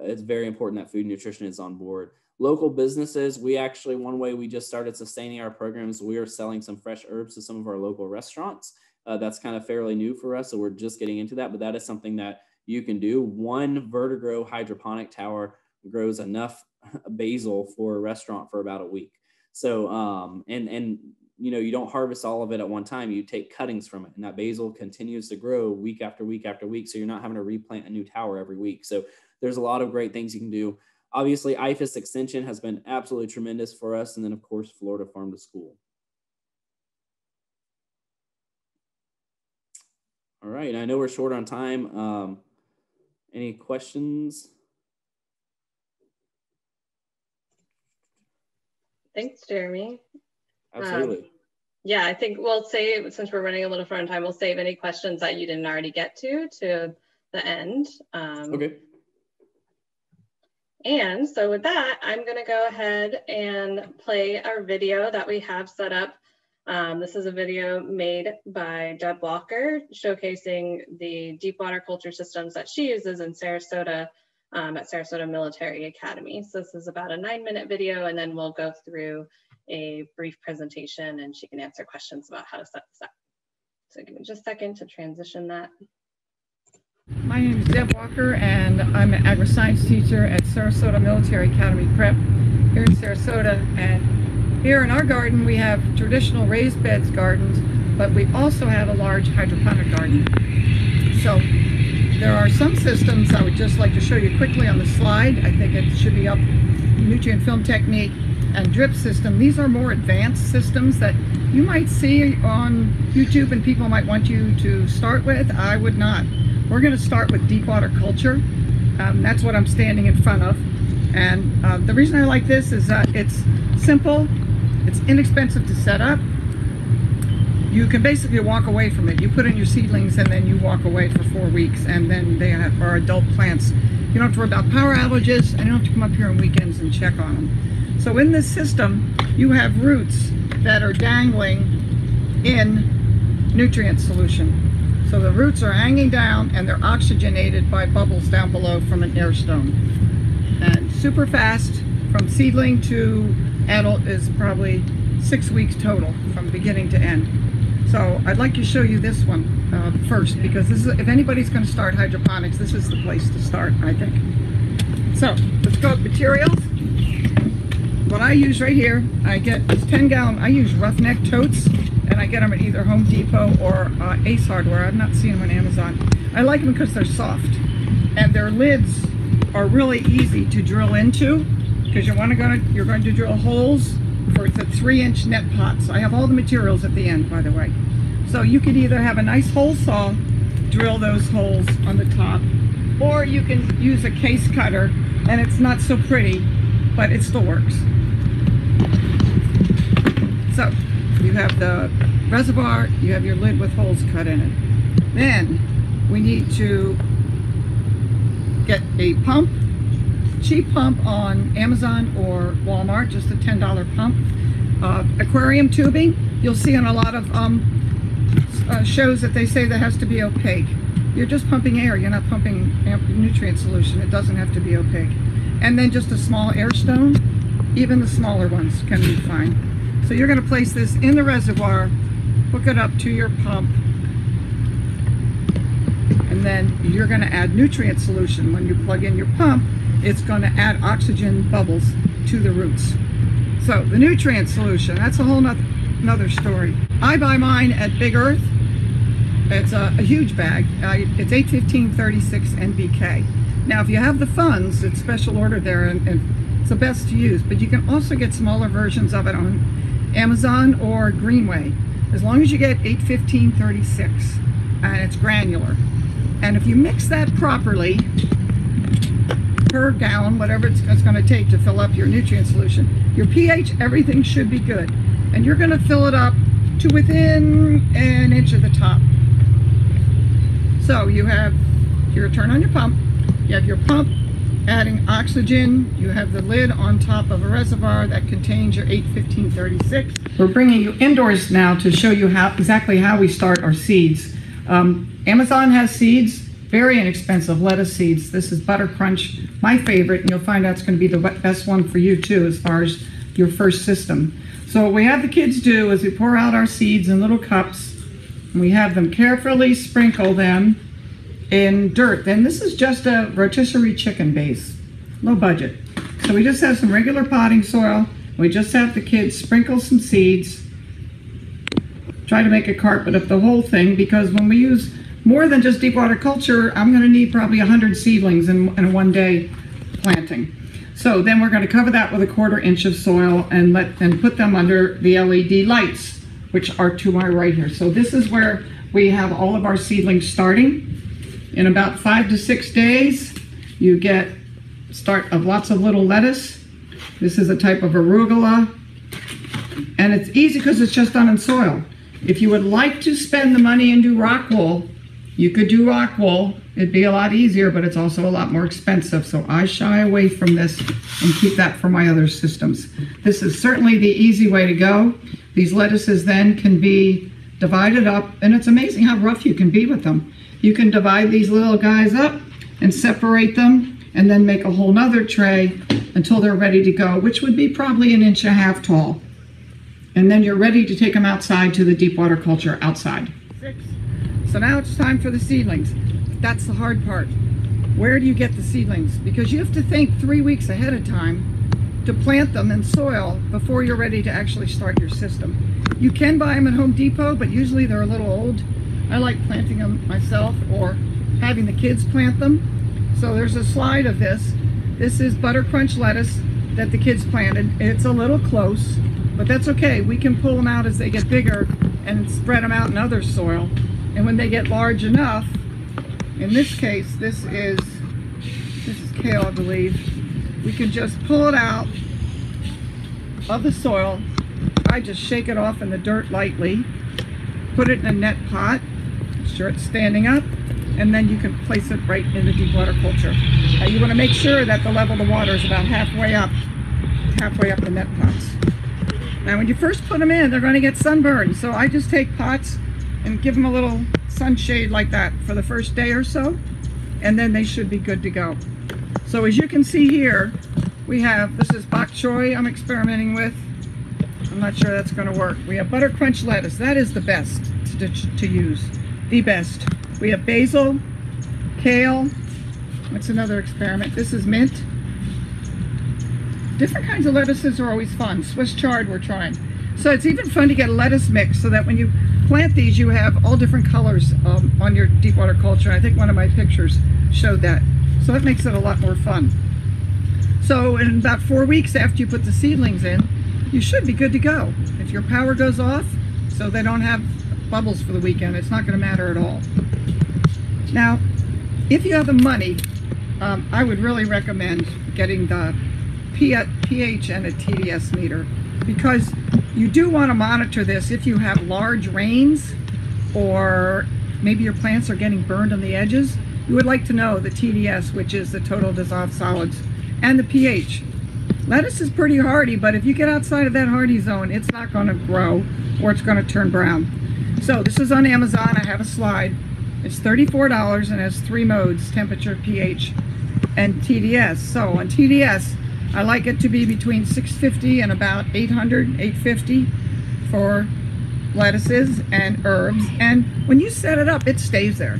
it's very important that food nutrition is on board local businesses. We actually one way we just started sustaining our programs we are selling some fresh herbs to some of our local restaurants. Uh, that's kind of fairly new for us so we're just getting into that but that is something that you can do. One vertigrow hydroponic tower grows enough [laughs] basil for a restaurant for about a week. So um and and you know you don't harvest all of it at one time you take cuttings from it and that basil continues to grow week after week after week so you're not having to replant a new tower every week. So there's a lot of great things you can do Obviously, IFAS extension has been absolutely tremendous for us. And then, of course, Florida Farm to School. All right, I know we're short on time. Um, any questions? Thanks, Jeremy. Absolutely. Um, yeah, I think we'll save, since we're running a little short on time, we'll save any questions that you didn't already get to to the end. Um, okay. And so with that, I'm gonna go ahead and play our video that we have set up. Um, this is a video made by Deb Walker showcasing the deep water culture systems that she uses in Sarasota um, at Sarasota Military Academy. So this is about a nine minute video and then we'll go through a brief presentation and she can answer questions about how to set this up. So give me just a second to transition that. My name is Deb Walker and I'm an agri-science teacher at Sarasota Military Academy Prep here in Sarasota. And here in our garden we have traditional raised beds gardens, but we also have a large hydroponic garden. So there are some systems I would just like to show you quickly on the slide. I think it should be up nutrient film technique and drip system. These are more advanced systems that you might see on YouTube and people might want you to start with. I would not. We're going to start with deep water culture. Um, that's what I'm standing in front of. And uh, the reason I like this is that it's simple, it's inexpensive to set up. You can basically walk away from it. You put in your seedlings and then you walk away for four weeks and then they are adult plants. You don't have to worry about power outages and you don't have to come up here on weekends and check on them. So in this system, you have roots that are dangling in nutrient solution. So the roots are hanging down and they're oxygenated by bubbles down below from an air stone. And super fast from seedling to adult is probably six weeks total from beginning to end. So I'd like to show you this one uh, first because this is, if anybody's going to start hydroponics, this is the place to start, I think. So let's go with materials. What I use right here, I get this 10 gallon, I use roughneck totes and I get them at either Home Depot or uh, Ace Hardware. I've not seen them on Amazon. I like them because they're soft and their lids are really easy to drill into because you want to go you're going to drill holes for the three inch net pots. I have all the materials at the end, by the way. So you could either have a nice hole saw drill those holes on the top. Or you can use a case cutter, and it's not so pretty, but it still works. So, you have the reservoir, you have your lid with holes cut in it. Then, we need to get a pump, cheap pump on Amazon or Walmart, just a $10 pump. Uh, aquarium tubing, you'll see on a lot of um, uh, shows that they say that has to be opaque. You're just pumping air, you're not pumping nutrient solution. It doesn't have to be opaque. And then just a small air stone, even the smaller ones can be fine. So you're gonna place this in the reservoir, hook it up to your pump, and then you're gonna add nutrient solution. When you plug in your pump, it's gonna add oxygen bubbles to the roots. So the nutrient solution, that's a whole nother, another story. I buy mine at Big Earth. It's a, a huge bag. It's 81536 NPK. Now, if you have the funds, it's special order there and, and it's the best to use. But you can also get smaller versions of it on Amazon or Greenway. As long as you get 81536 and it's granular. And if you mix that properly, per gallon, whatever it's, it's going to take to fill up your nutrient solution. Your pH, everything should be good. And you're going to fill it up to within an inch of the top. So you have your turn on your pump, you have your pump adding oxygen, you have the lid on top of a reservoir that contains your 81536. We're bringing you indoors now to show you how exactly how we start our seeds. Um, Amazon has seeds, very inexpensive lettuce seeds. This is Butter Crunch, my favorite, and you'll find out it's going to be the best one for you too as far as your first system. So what we have the kids do is we pour out our seeds in little cups, and we have them carefully sprinkle them in dirt. Then this is just a rotisserie chicken base, low budget. So we just have some regular potting soil. We just have the kids sprinkle some seeds. Try to make a carpet of the whole thing because when we use more than just deep water culture, I'm going to need probably 100 seedlings in, in one day planting. So then we're going to cover that with a quarter inch of soil and let and put them under the LED lights, which are to my right here. So this is where we have all of our seedlings starting. In about five to six days, you get start of lots of little lettuce. This is a type of arugula. And it's easy because it's just done in soil. If you would like to spend the money and do rock wool, you could do rock wool. It'd be a lot easier, but it's also a lot more expensive. So I shy away from this and keep that for my other systems. This is certainly the easy way to go. These lettuces then can be divided up, and it's amazing how rough you can be with them. You can divide these little guys up and separate them and then make a whole nother tray until they're ready to go, which would be probably an inch and a half tall. And then you're ready to take them outside to the deep water culture outside. Six. So now it's time for the seedlings. That's the hard part. Where do you get the seedlings? Because you have to think three weeks ahead of time to plant them in soil before you're ready to actually start your system. You can buy them at Home Depot, but usually they're a little old. I like planting them myself or having the kids plant them. So there's a slide of this. This is Butter Crunch lettuce that the kids planted. It's a little close, but that's okay. We can pull them out as they get bigger and spread them out in other soil. And when they get large enough, in this case, this is, this is kale, I believe. We can just pull it out of the soil. I just shake it off in the dirt lightly, put it in a net pot, sure it's standing up, and then you can place it right in the deep water culture. You want to make sure that the level of the water is about halfway up, halfway up the net pots. Now when you first put them in, they're going to get sunburned. So I just take pots and give them a little sunshade like that for the first day or so, and then they should be good to go. So as you can see here, we have, this is bok choy I'm experimenting with. I'm not sure that's going to work. We have butter crunch lettuce. That is the best to, to use. The best. We have basil, kale. what's another experiment. This is mint. Different kinds of lettuces are always fun. Swiss chard we're trying. So it's even fun to get a lettuce mix so that when you plant these, you have all different colors um, on your deep water culture. I think one of my pictures showed that. So that makes it a lot more fun. So in about four weeks after you put the seedlings in, you should be good to go. If your power goes off, so they don't have bubbles for the weekend, it's not going to matter at all. Now, if you have the money, um, I would really recommend getting the pH and a TDS meter because you do want to monitor this if you have large rains or maybe your plants are getting burned on the edges. You would like to know the TDS, which is the total dissolved solids, and the pH. Lettuce is pretty hardy, but if you get outside of that hardy zone, it's not going to grow or it's going to turn brown. So this is on Amazon. I have a slide. It's $34 and has three modes, temperature, pH, and TDS. So on TDS, I like it to be between 650 and about 800, 850 for lettuces and herbs. And when you set it up, it stays there.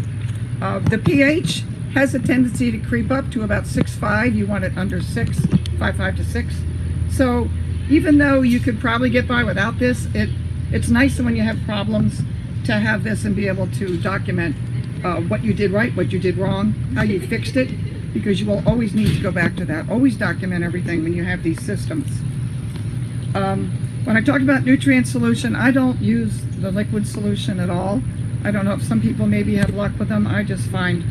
Uh, the pH has a tendency to creep up to about 6.5. You want it under 6, 5.5 to 6. So even though you could probably get by without this, it it's nice when you have problems to have this and be able to document uh, what you did right, what you did wrong, how you fixed it, because you will always need to go back to that. Always document everything when you have these systems. Um, when I talk about nutrient solution, I don't use the liquid solution at all. I don't know if some people maybe have luck with them. I just find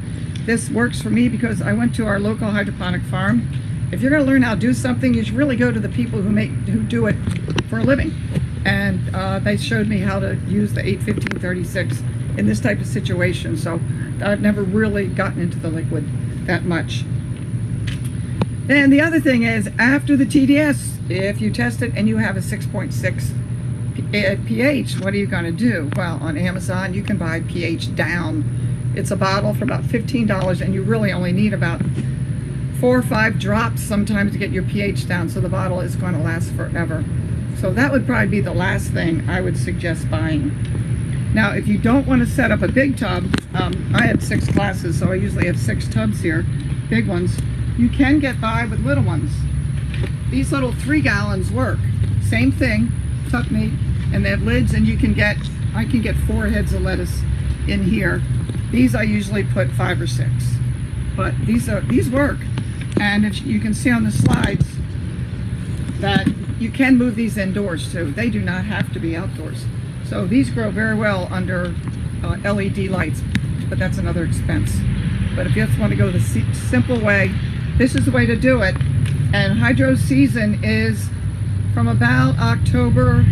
this works for me because I went to our local hydroponic farm. If you're going to learn how to do something, you should really go to the people who make who do it for a living. And uh, they showed me how to use the 81536 in this type of situation. So I've never really gotten into the liquid that much. And the other thing is, after the TDS, if you test it and you have a 6.6 pH, what are you going to do? Well, on Amazon, you can buy pH down. It's a bottle for about $15, and you really only need about four or five drops sometimes to get your pH down, so the bottle is going to last forever. So that would probably be the last thing I would suggest buying. Now, if you don't want to set up a big tub, um, I have six classes, so I usually have six tubs here, big ones. You can get by with little ones. These little three gallons work. Same thing, tuck me, and they have lids, and you can get, I can get four heads of lettuce in here. These I usually put five or six, but these are these work. And if you can see on the slides that you can move these indoors too. They do not have to be outdoors. So these grow very well under uh, LED lights, but that's another expense. But if you just want to go the simple way, this is the way to do it. And hydro season is from about October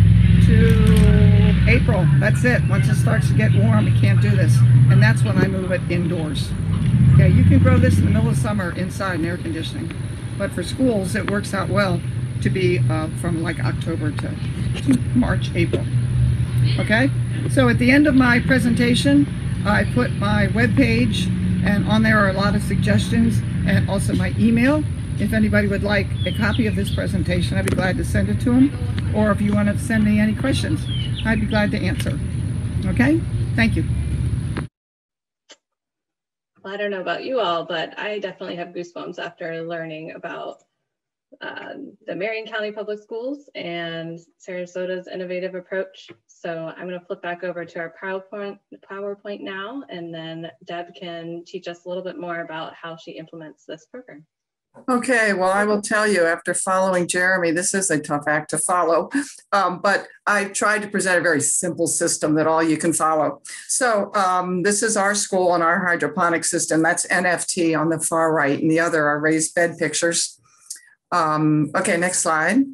to April. That's it. Once it starts to get warm, you can't do this. And that's when I move it indoors. Okay, you can grow this in the middle of summer inside in air conditioning. But for schools, it works out well to be uh, from like October to, [laughs] March, April. Okay, so at the end of my presentation, I put my web page and on there are a lot of suggestions and also my email. If anybody would like a copy of this presentation, I'd be glad to send it to them. Or if you want to send me any questions, I'd be glad to answer. Okay, thank you. I don't know about you all, but I definitely have goosebumps after learning about um, the Marion County Public Schools and Sarasota's innovative approach. So I'm going to flip back over to our PowerPoint, PowerPoint now, and then Deb can teach us a little bit more about how she implements this program. Okay, well, I will tell you after following Jeremy, this is a tough act to follow, um, but I tried to present a very simple system that all you can follow. So um, this is our school and our hydroponic system. That's NFT on the far right, and the other are raised bed pictures. Um, okay, next slide.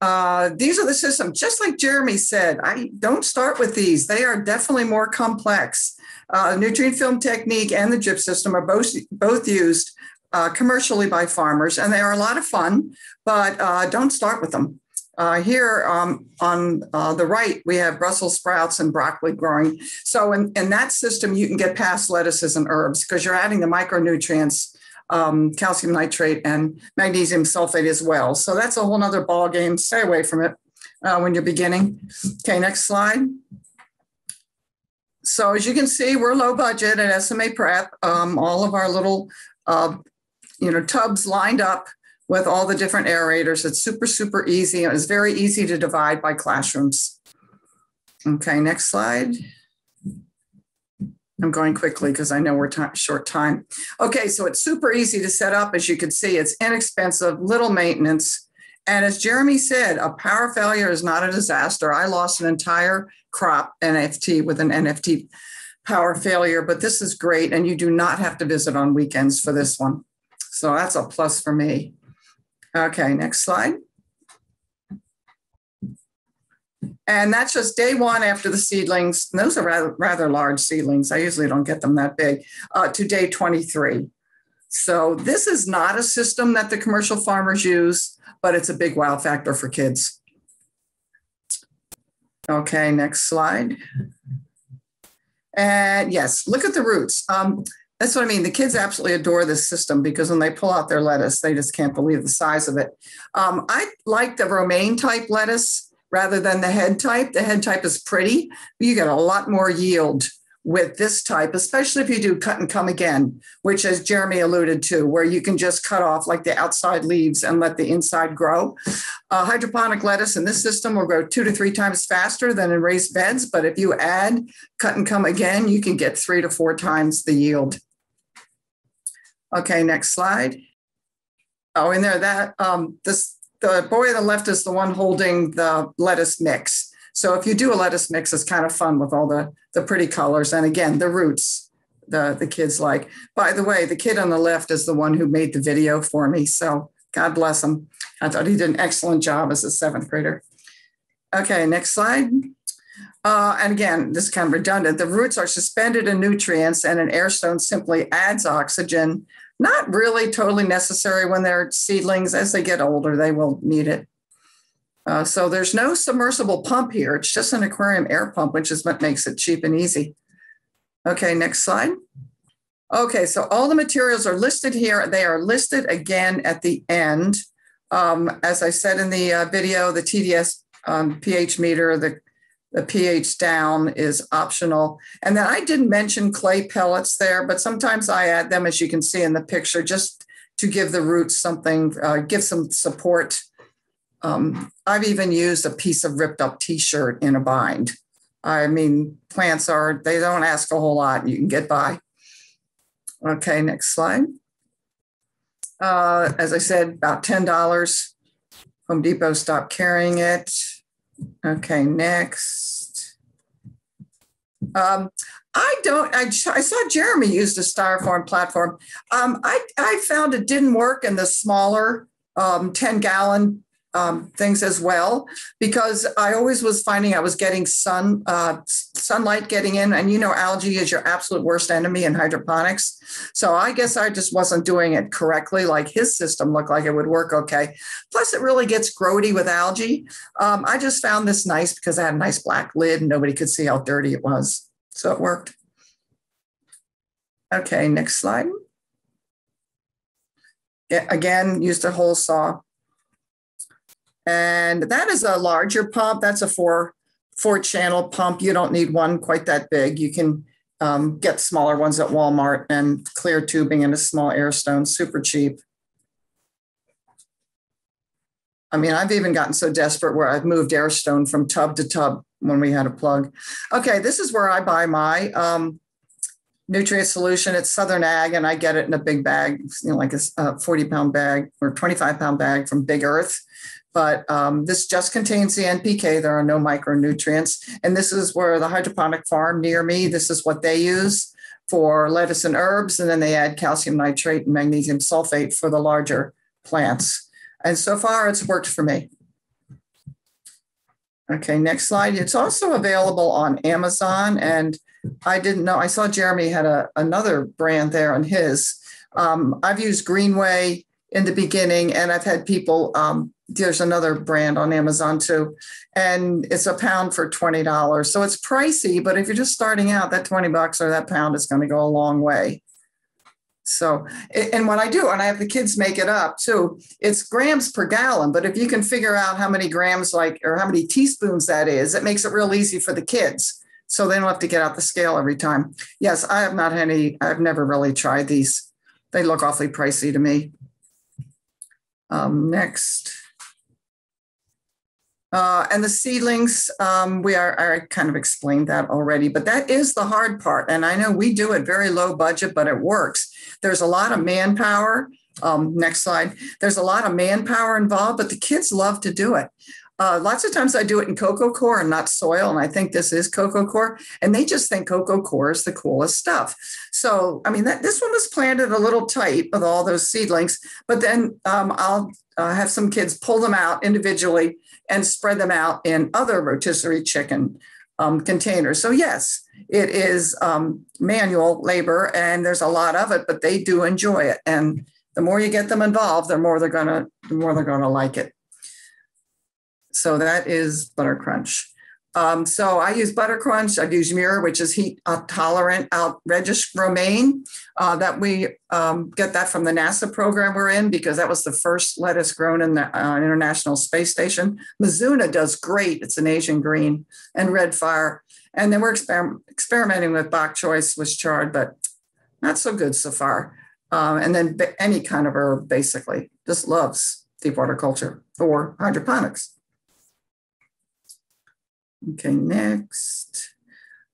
Uh, these are the systems, just like Jeremy said, I don't start with these. They are definitely more complex. Uh, nutrient film technique and the drip system are both, both used uh, commercially by farmers, and they are a lot of fun, but uh, don't start with them. Uh, here um, on uh, the right, we have Brussels sprouts and broccoli growing. So in, in that system, you can get past lettuces and herbs because you're adding the micronutrients um, calcium nitrate and magnesium sulfate as well. So that's a whole other ball game. Stay away from it uh, when you're beginning. Okay, next slide. So as you can see, we're low budget at SMA Prep. Um, all of our little, uh, you know, tubs lined up with all the different aerators. It's super, super easy. It's very easy to divide by classrooms. Okay, next slide. I'm going quickly because I know we're t- short time. Okay, so it's super easy to set up. As you can see, it's inexpensive, little maintenance. And as Jeremy said, a power failure is not a disaster. I lost an entire crop NFT with an NFT power failure, but this is great. And you do not have to visit on weekends for this one. So that's a plus for me. Okay, next slide. And that's just day one after the seedlings. Those are rather, rather large seedlings. I usually don't get them that big, uh, to day 23. So this is not a system that the commercial farmers use, but it's a big wow factor for kids. Okay, next slide. And yes, look at the roots. Um, that's what I mean. The kids absolutely adore this system because when they pull out their lettuce, they just can't believe the size of it. Um, I like the romaine type lettuce rather than the head type. The head type is pretty. You get a lot more yield with this type, especially if you do cut and come again, which as Jeremy alluded to, where you can just cut off like the outside leaves and let the inside grow. Uh, hydroponic lettuce in this system will grow two to three times faster than in raised beds. But if you add cut and come again, you can get three to four times the yield. Okay, next slide. Oh, in there, that um, this the boy on the left is the one holding the lettuce mix. So if you do a lettuce mix, it's kind of fun with all the, the pretty colors. And again, the roots the, the kids like. By the way, the kid on the left is the one who made the video for me. So God bless him. I thought he did an excellent job as a seventh grader. Okay, next slide. Uh, and again, this is kind of redundant. The roots are suspended in nutrients, and an air stone simply adds oxygen. Not really totally necessary when they're seedlings. As they get older, they will need it. Uh, so there's no submersible pump here. It's just an aquarium air pump, which is what makes it cheap and easy. Okay, next slide. Okay, so all the materials are listed here. They are listed again at the end. Um, as I said in the uh, video, the TDS um, pH meter, the, the pH down is optional. And then I didn't mention clay pellets there, but sometimes I add them, as you can see in the picture, just to give the roots something, uh, give some support um, I've even used a piece of ripped up t shirt in a bind. I mean, plants are, they don't ask a whole lot. You can get by. Okay, next slide. Uh, as I said, about $10. Home Depot stopped carrying it. Okay, next. Um, I don't, I, I saw Jeremy used a styrofoam platform. Um, I, I found it didn't work in the smaller um, 10 gallon um, things as well because I always was finding I was getting sun uh, sunlight getting in, and you know algae is your absolute worst enemy in hydroponics. So I guess I just wasn't doing it correctly. Like his system looked like it would work okay. Plus, it really gets grody with algae. Um, I just found this nice because I had a nice black lid and nobody could see how dirty it was, so it worked. Okay, next slide. Again, used a hole saw. And that is a larger pump. That's a four four channel pump. You don't need one quite that big. You can um, get smaller ones at Walmart and clear tubing and a small air stone, super cheap. I mean, I've even gotten so desperate where I've moved air stone from tub to tub when we had a plug. Okay, this is where I buy my um, nutrient solution. It's Southern Ag, and I get it in a big bag, you know, like a 40 pound bag or 25 pound bag from Big Earth but um, this just contains the NPK. There are no micronutrients. And this is where the hydroponic farm near me, this is what they use for lettuce and herbs. And then they add calcium nitrate and magnesium sulfate for the larger plants. And so far, it's worked for me. Okay, next slide. It's also available on Amazon. And I didn't know, I saw Jeremy had a, another brand there on his. Um, I've used Greenway in the beginning, and I've had people um, there's another brand on Amazon too, and it's a pound for twenty dollars. So it's pricey, but if you're just starting out, that twenty bucks or that pound is going to go a long way. So, and what I do, and I have the kids make it up too, it's grams per gallon. But if you can figure out how many grams, like, or how many teaspoons that is, it makes it real easy for the kids. So they don't have to get out the scale every time. Yes, I have not had any, I've never really tried these. They look awfully pricey to me. Um, next. Uh, and the seedlings, um, we are, I kind of explained that already, but that is the hard part. And I know we do it very low budget, but it works. There's a lot of manpower. Um, next slide. There's a lot of manpower involved, but the kids love to do it. Uh, lots of times I do it in coco coir and not soil, and I think this is coco coir, and they just think coco coir is the coolest stuff. So, I mean, that, this one was planted a little tight with all those seedlings, but then um, I'll uh, have some kids pull them out individually and spread them out in other rotisserie chicken um, containers. So, yes, it is um, manual labor, and there's a lot of it, but they do enjoy it, and the more you get them involved, the more they're gonna, the more they're gonna like it. So that is Butter Crunch. Um, so I use Butter Crunch. I've used Mura, which is heat uh, tolerant Outredgeous romaine. Uh, that we um, get that from the NASA program we're in because that was the first lettuce grown in the uh, International Space Station. Mizuna does great. It's an Asian green and red fire. And then we're exper- experimenting with bok choice with chard, but not so good so far. Um, and then any kind of herb, basically, just loves deep water culture or hydroponics. Okay, next.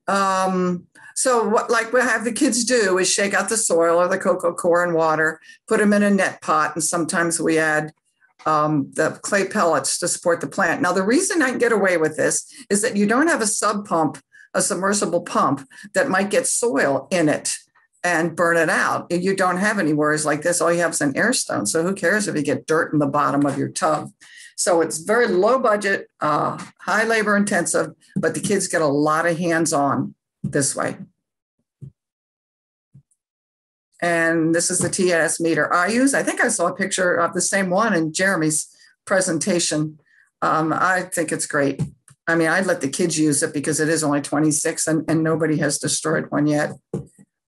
Um, so what like we have the kids do is shake out the soil or the coco coir and water, put them in a net pot, and sometimes we add um, the clay pellets to support the plant. Now, the reason I can get away with this is that you don't have a sub pump, a submersible pump that might get soil in it and burn it out. You don't have any worries like this. All you have is an air stone. So who cares if you get dirt in the bottom of your tub? So it's very low budget, uh, high labor intensive, but the kids get a lot of hands on this way. And this is the TDS meter I use. I think I saw a picture of the same one in Jeremy's presentation. Um, I think it's great. I mean, I'd let the kids use it because it is only 26 and, and nobody has destroyed one yet.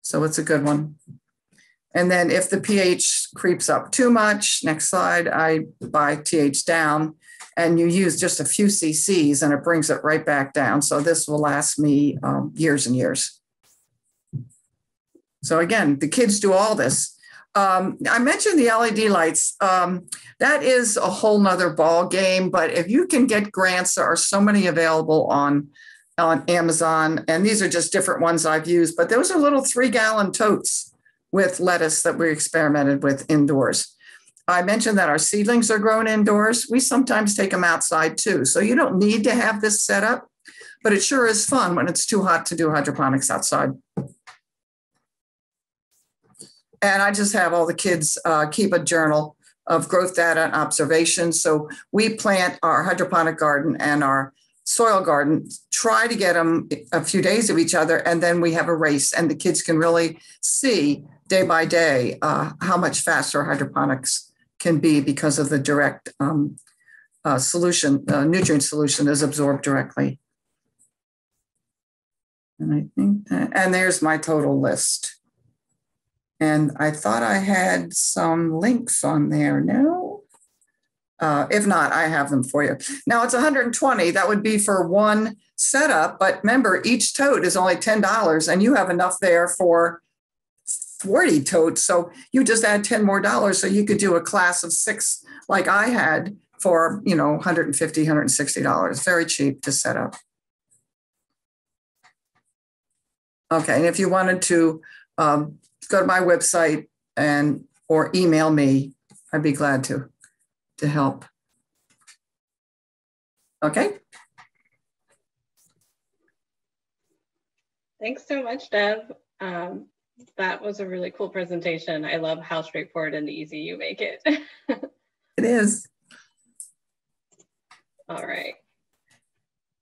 So it's a good one. And then if the pH creeps up too much, next slide, I buy pH down and you use just a few cc's and it brings it right back down. So this will last me um, years and years. So again, the kids do all this. Um, I mentioned the LED lights. Um, that is a whole nother ball game, but if you can get grants, there are so many available on on Amazon, and these are just different ones I've used, but those are little three gallon totes with lettuce that we experimented with indoors. I mentioned that our seedlings are grown indoors. We sometimes take them outside too. So you don't need to have this set up, but it sure is fun when it's too hot to do hydroponics outside. And I just have all the kids uh, keep a journal of growth data and observations. So we plant our hydroponic garden and our soil garden, try to get them a few days of each other, and then we have a race, and the kids can really see day by day uh, how much faster hydroponics can be because of the direct um, uh, solution, uh, nutrient solution is absorbed directly. And I think that, and there's my total list. And I thought I had some links on there. No? Uh, if not, I have them for you. Now it's 120. That would be for one setup. But remember, each tote is only $10 and you have enough there for 40 totes. So you just add 10 more dollars. So you could do a class of six like I had for, you know, 150, 160 dollars. Very cheap to set up. Okay, and if you wanted to um, go to my website and or email me, I'd be glad to to help. Okay. Thanks so much, Deb. Um, that was a really cool presentation. I love how straightforward and easy you make it. [laughs] it is. All right.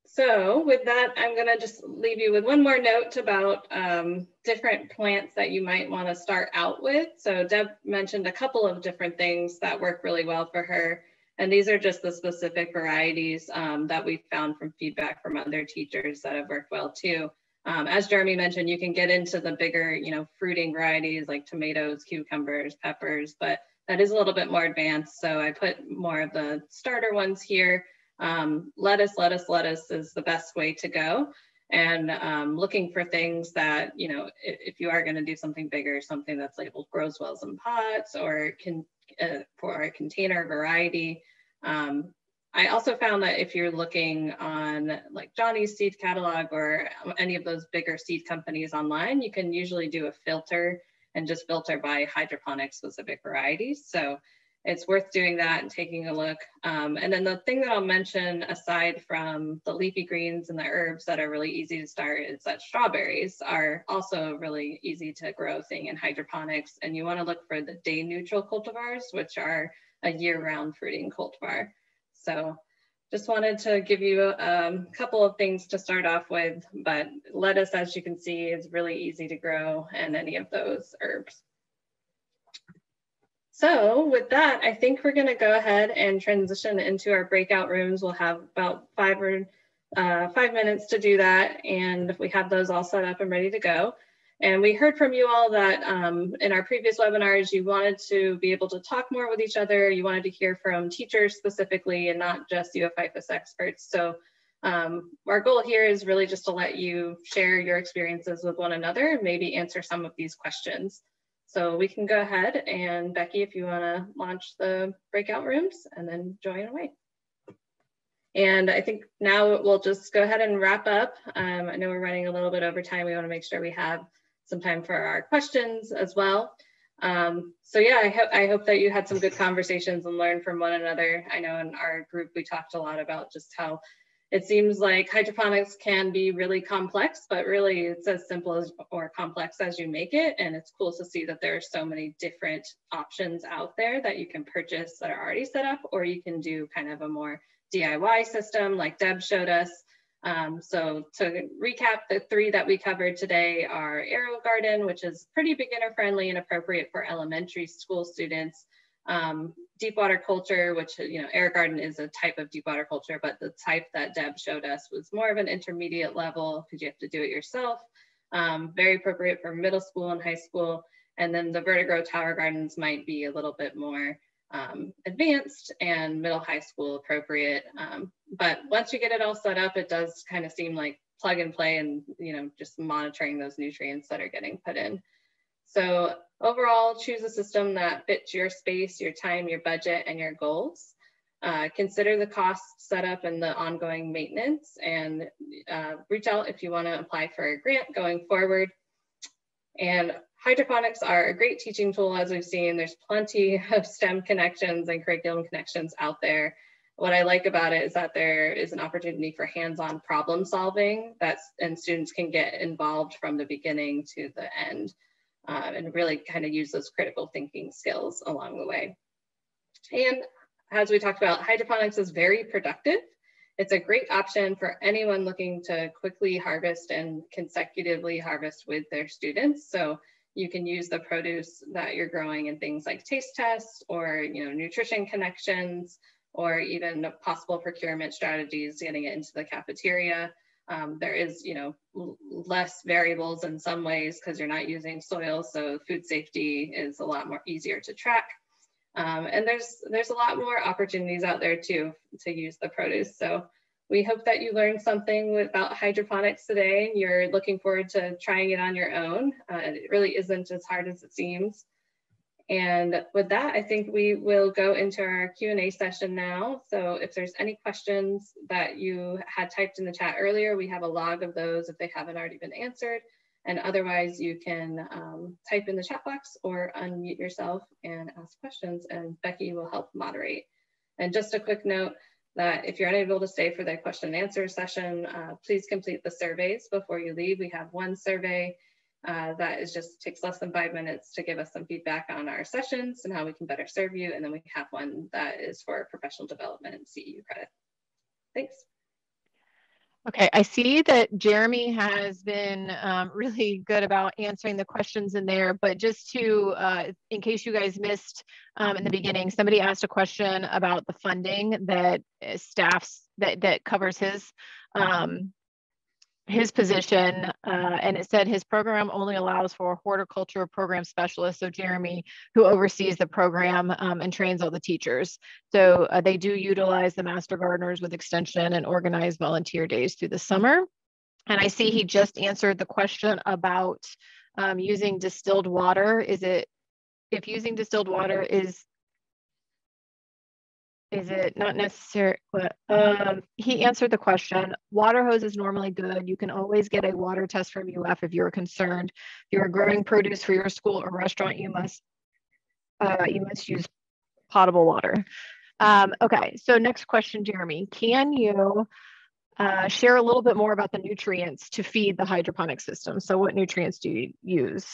So with that, I'm gonna just leave you with one more note about um, different plants that you might wanna start out with. So Deb mentioned a couple of different things that work really well for her. And these are just the specific varieties um, that we found from feedback from other teachers that have worked well too. Um, as Jeremy mentioned, you can get into the bigger, you know, fruiting varieties like tomatoes, cucumbers, peppers, but that is a little bit more advanced. So I put more of the starter ones here. Um, lettuce, lettuce, lettuce is the best way to go. And um, looking for things that, you know, if, if you are going to do something bigger, something that's labeled grows wells in pots or can uh, for a container variety. Um, I also found that if you're looking on like Johnny's seed catalog or any of those bigger seed companies online, you can usually do a filter and just filter by hydroponic specific varieties. So it's worth doing that and taking a look. Um, and then the thing that I'll mention aside from the leafy greens and the herbs that are really easy to start is that strawberries are also really easy to grow thing in hydroponics. And you wanna look for the day neutral cultivars, which are a year round fruiting cultivar. So just wanted to give you a um, couple of things to start off with, but lettuce, as you can see, is really easy to grow and any of those herbs. So with that, I think we're gonna go ahead and transition into our breakout rooms. We'll have about five or uh, five minutes to do that. And we have those all set up and ready to go. And we heard from you all that um, in our previous webinars, you wanted to be able to talk more with each other. You wanted to hear from teachers specifically and not just UFIFAS experts. So um, our goal here is really just to let you share your experiences with one another and maybe answer some of these questions. So we can go ahead and Becky, if you wanna launch the breakout rooms and then join away. And I think now we'll just go ahead and wrap up. Um, I know we're running a little bit over time. We wanna make sure we have some time for our questions as well. Um, so yeah, I, ho I hope that you had some good conversations and learned from one another. I know in our group, we talked a lot about just how it seems like hydroponics can be really complex, but really it's as simple as or complex as you make it. And it's cool to see that there are so many different options out there that you can purchase that are already set up, or you can do kind of a more DIY system like Deb showed us. Um, so to recap, the three that we covered today are AeroGarden, which is pretty beginner friendly and appropriate for elementary school students um, deep water culture, which, you know, AeroGarden is a type of deep water culture, but the type that Deb showed us was more of an intermediate level because you have to do it yourself. Um, very appropriate for middle school and high school. And then the Vertigrow Tower Gardens might be a little bit more um, advanced and middle high school appropriate. Um, but once you get it all set up, it does kind of seem like plug and play and, you know, just monitoring those nutrients that are getting put in. So overall, choose a system that fits your space, your time, your budget, and your goals. Uh, consider the cost setup and the ongoing maintenance and uh, reach out if you want to apply for a grant going forward. And hydroponics are a great teaching tool as we've seen. There's plenty of STEM connections and curriculum connections out there. What I like about it is that there is an opportunity for hands-on problem solving that's, and students can get involved from the beginning to the end uh, and really kind of use those critical thinking skills along the way. And as we talked about, hydroponics is very productive. It's a great option for anyone looking to quickly harvest and consecutively harvest with their students. So you can use the produce that you're growing in things like taste tests or you know nutrition connections or even possible procurement strategies getting it into the cafeteria um, there is, you know, less variables in some ways because you're not using soil, so food safety is a lot more easier to track. Um, and there's there's a lot more opportunities out there too to use the produce. So we hope that you learned something about hydroponics today and you're looking forward to trying it on your own. Uh, it really isn't as hard as it seems. And with that, I think we will go into our Q&A session now. So if there's any questions that you had typed in the chat earlier, we have a log of those if they haven't already been answered. And otherwise you can um, type in the chat box or unmute yourself and ask questions and Becky will help moderate. And just a quick note that if you're unable to stay for the question and answer session, uh, please complete the surveys before you leave. We have one survey uh, that is just takes less than five minutes to give us some feedback on our sessions and how we can better serve you. And then we have one that is for professional development and CEU credit. Thanks. Okay, I see that Jeremy has been um, [laughs] really good about answering the questions in there, but just to, uh, in case you guys missed um, in the beginning, somebody asked a question about the funding that uh, staffs, that, that covers his um, his position, uh, and it said his program only allows for horticulture program specialist, so Jeremy, who oversees the program um, and trains all the teachers. So uh, they do utilize the master gardeners with extension and organize volunteer days through the summer. And I see he just answered the question about um, using distilled water. Is it, if using distilled water is is it not necessary? But um, he answered the question. Water hose is normally good. You can always get a water test from UF if you're concerned. If you're growing produce for your school or restaurant, you must uh, you must use potable water. Um, okay, so next question, Jeremy. Can you uh, share a little bit more about the nutrients to feed the hydroponic system? So what nutrients do you use?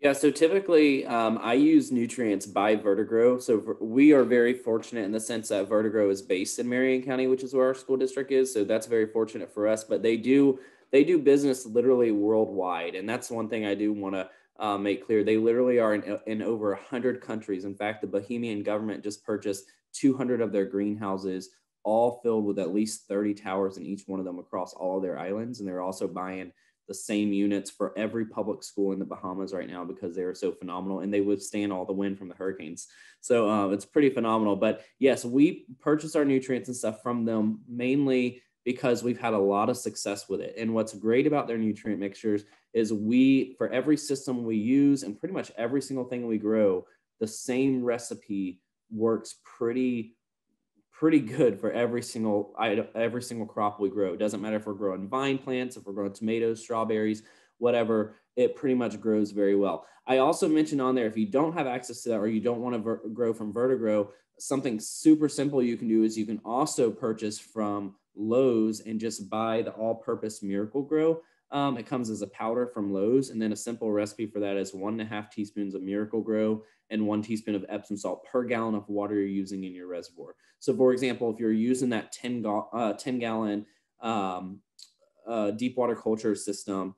Yeah, so typically um, I use nutrients by Vertigrow. So we are very fortunate in the sense that Vertigrow is based in Marion County, which is where our school district is. So that's very fortunate for us. But they do they do business literally worldwide, and that's one thing I do want to uh, make clear. They literally are in, in over 100 countries. In fact, the Bahamian government just purchased 200 of their greenhouses, all filled with at least 30 towers in each one of them across all of their islands. And they're also buying the same units for every public school in the Bahamas right now because they are so phenomenal and they withstand all the wind from the hurricanes. So uh, it's pretty phenomenal. But yes, we purchase our nutrients and stuff from them mainly because we've had a lot of success with it. And what's great about their nutrient mixtures is we, for every system we use and pretty much every single thing we grow, the same recipe works pretty pretty good for every single every single crop we grow. It doesn't matter if we're growing vine plants, if we're growing tomatoes, strawberries, whatever, it pretty much grows very well. I also mentioned on there if you don't have access to that or you don't want to ver- grow from Vertigrow, something super simple you can do is you can also purchase from Lowe's and just buy the all-purpose Miracle-Gro. Um, it comes as a powder from Lowe's, and then a simple recipe for that is one and a half teaspoons of Miracle-Gro and one teaspoon of Epsom salt per gallon of water you're using in your reservoir. So, for example, if you're using that 10, ga- uh, 10 gallon um, uh, deep water culture system,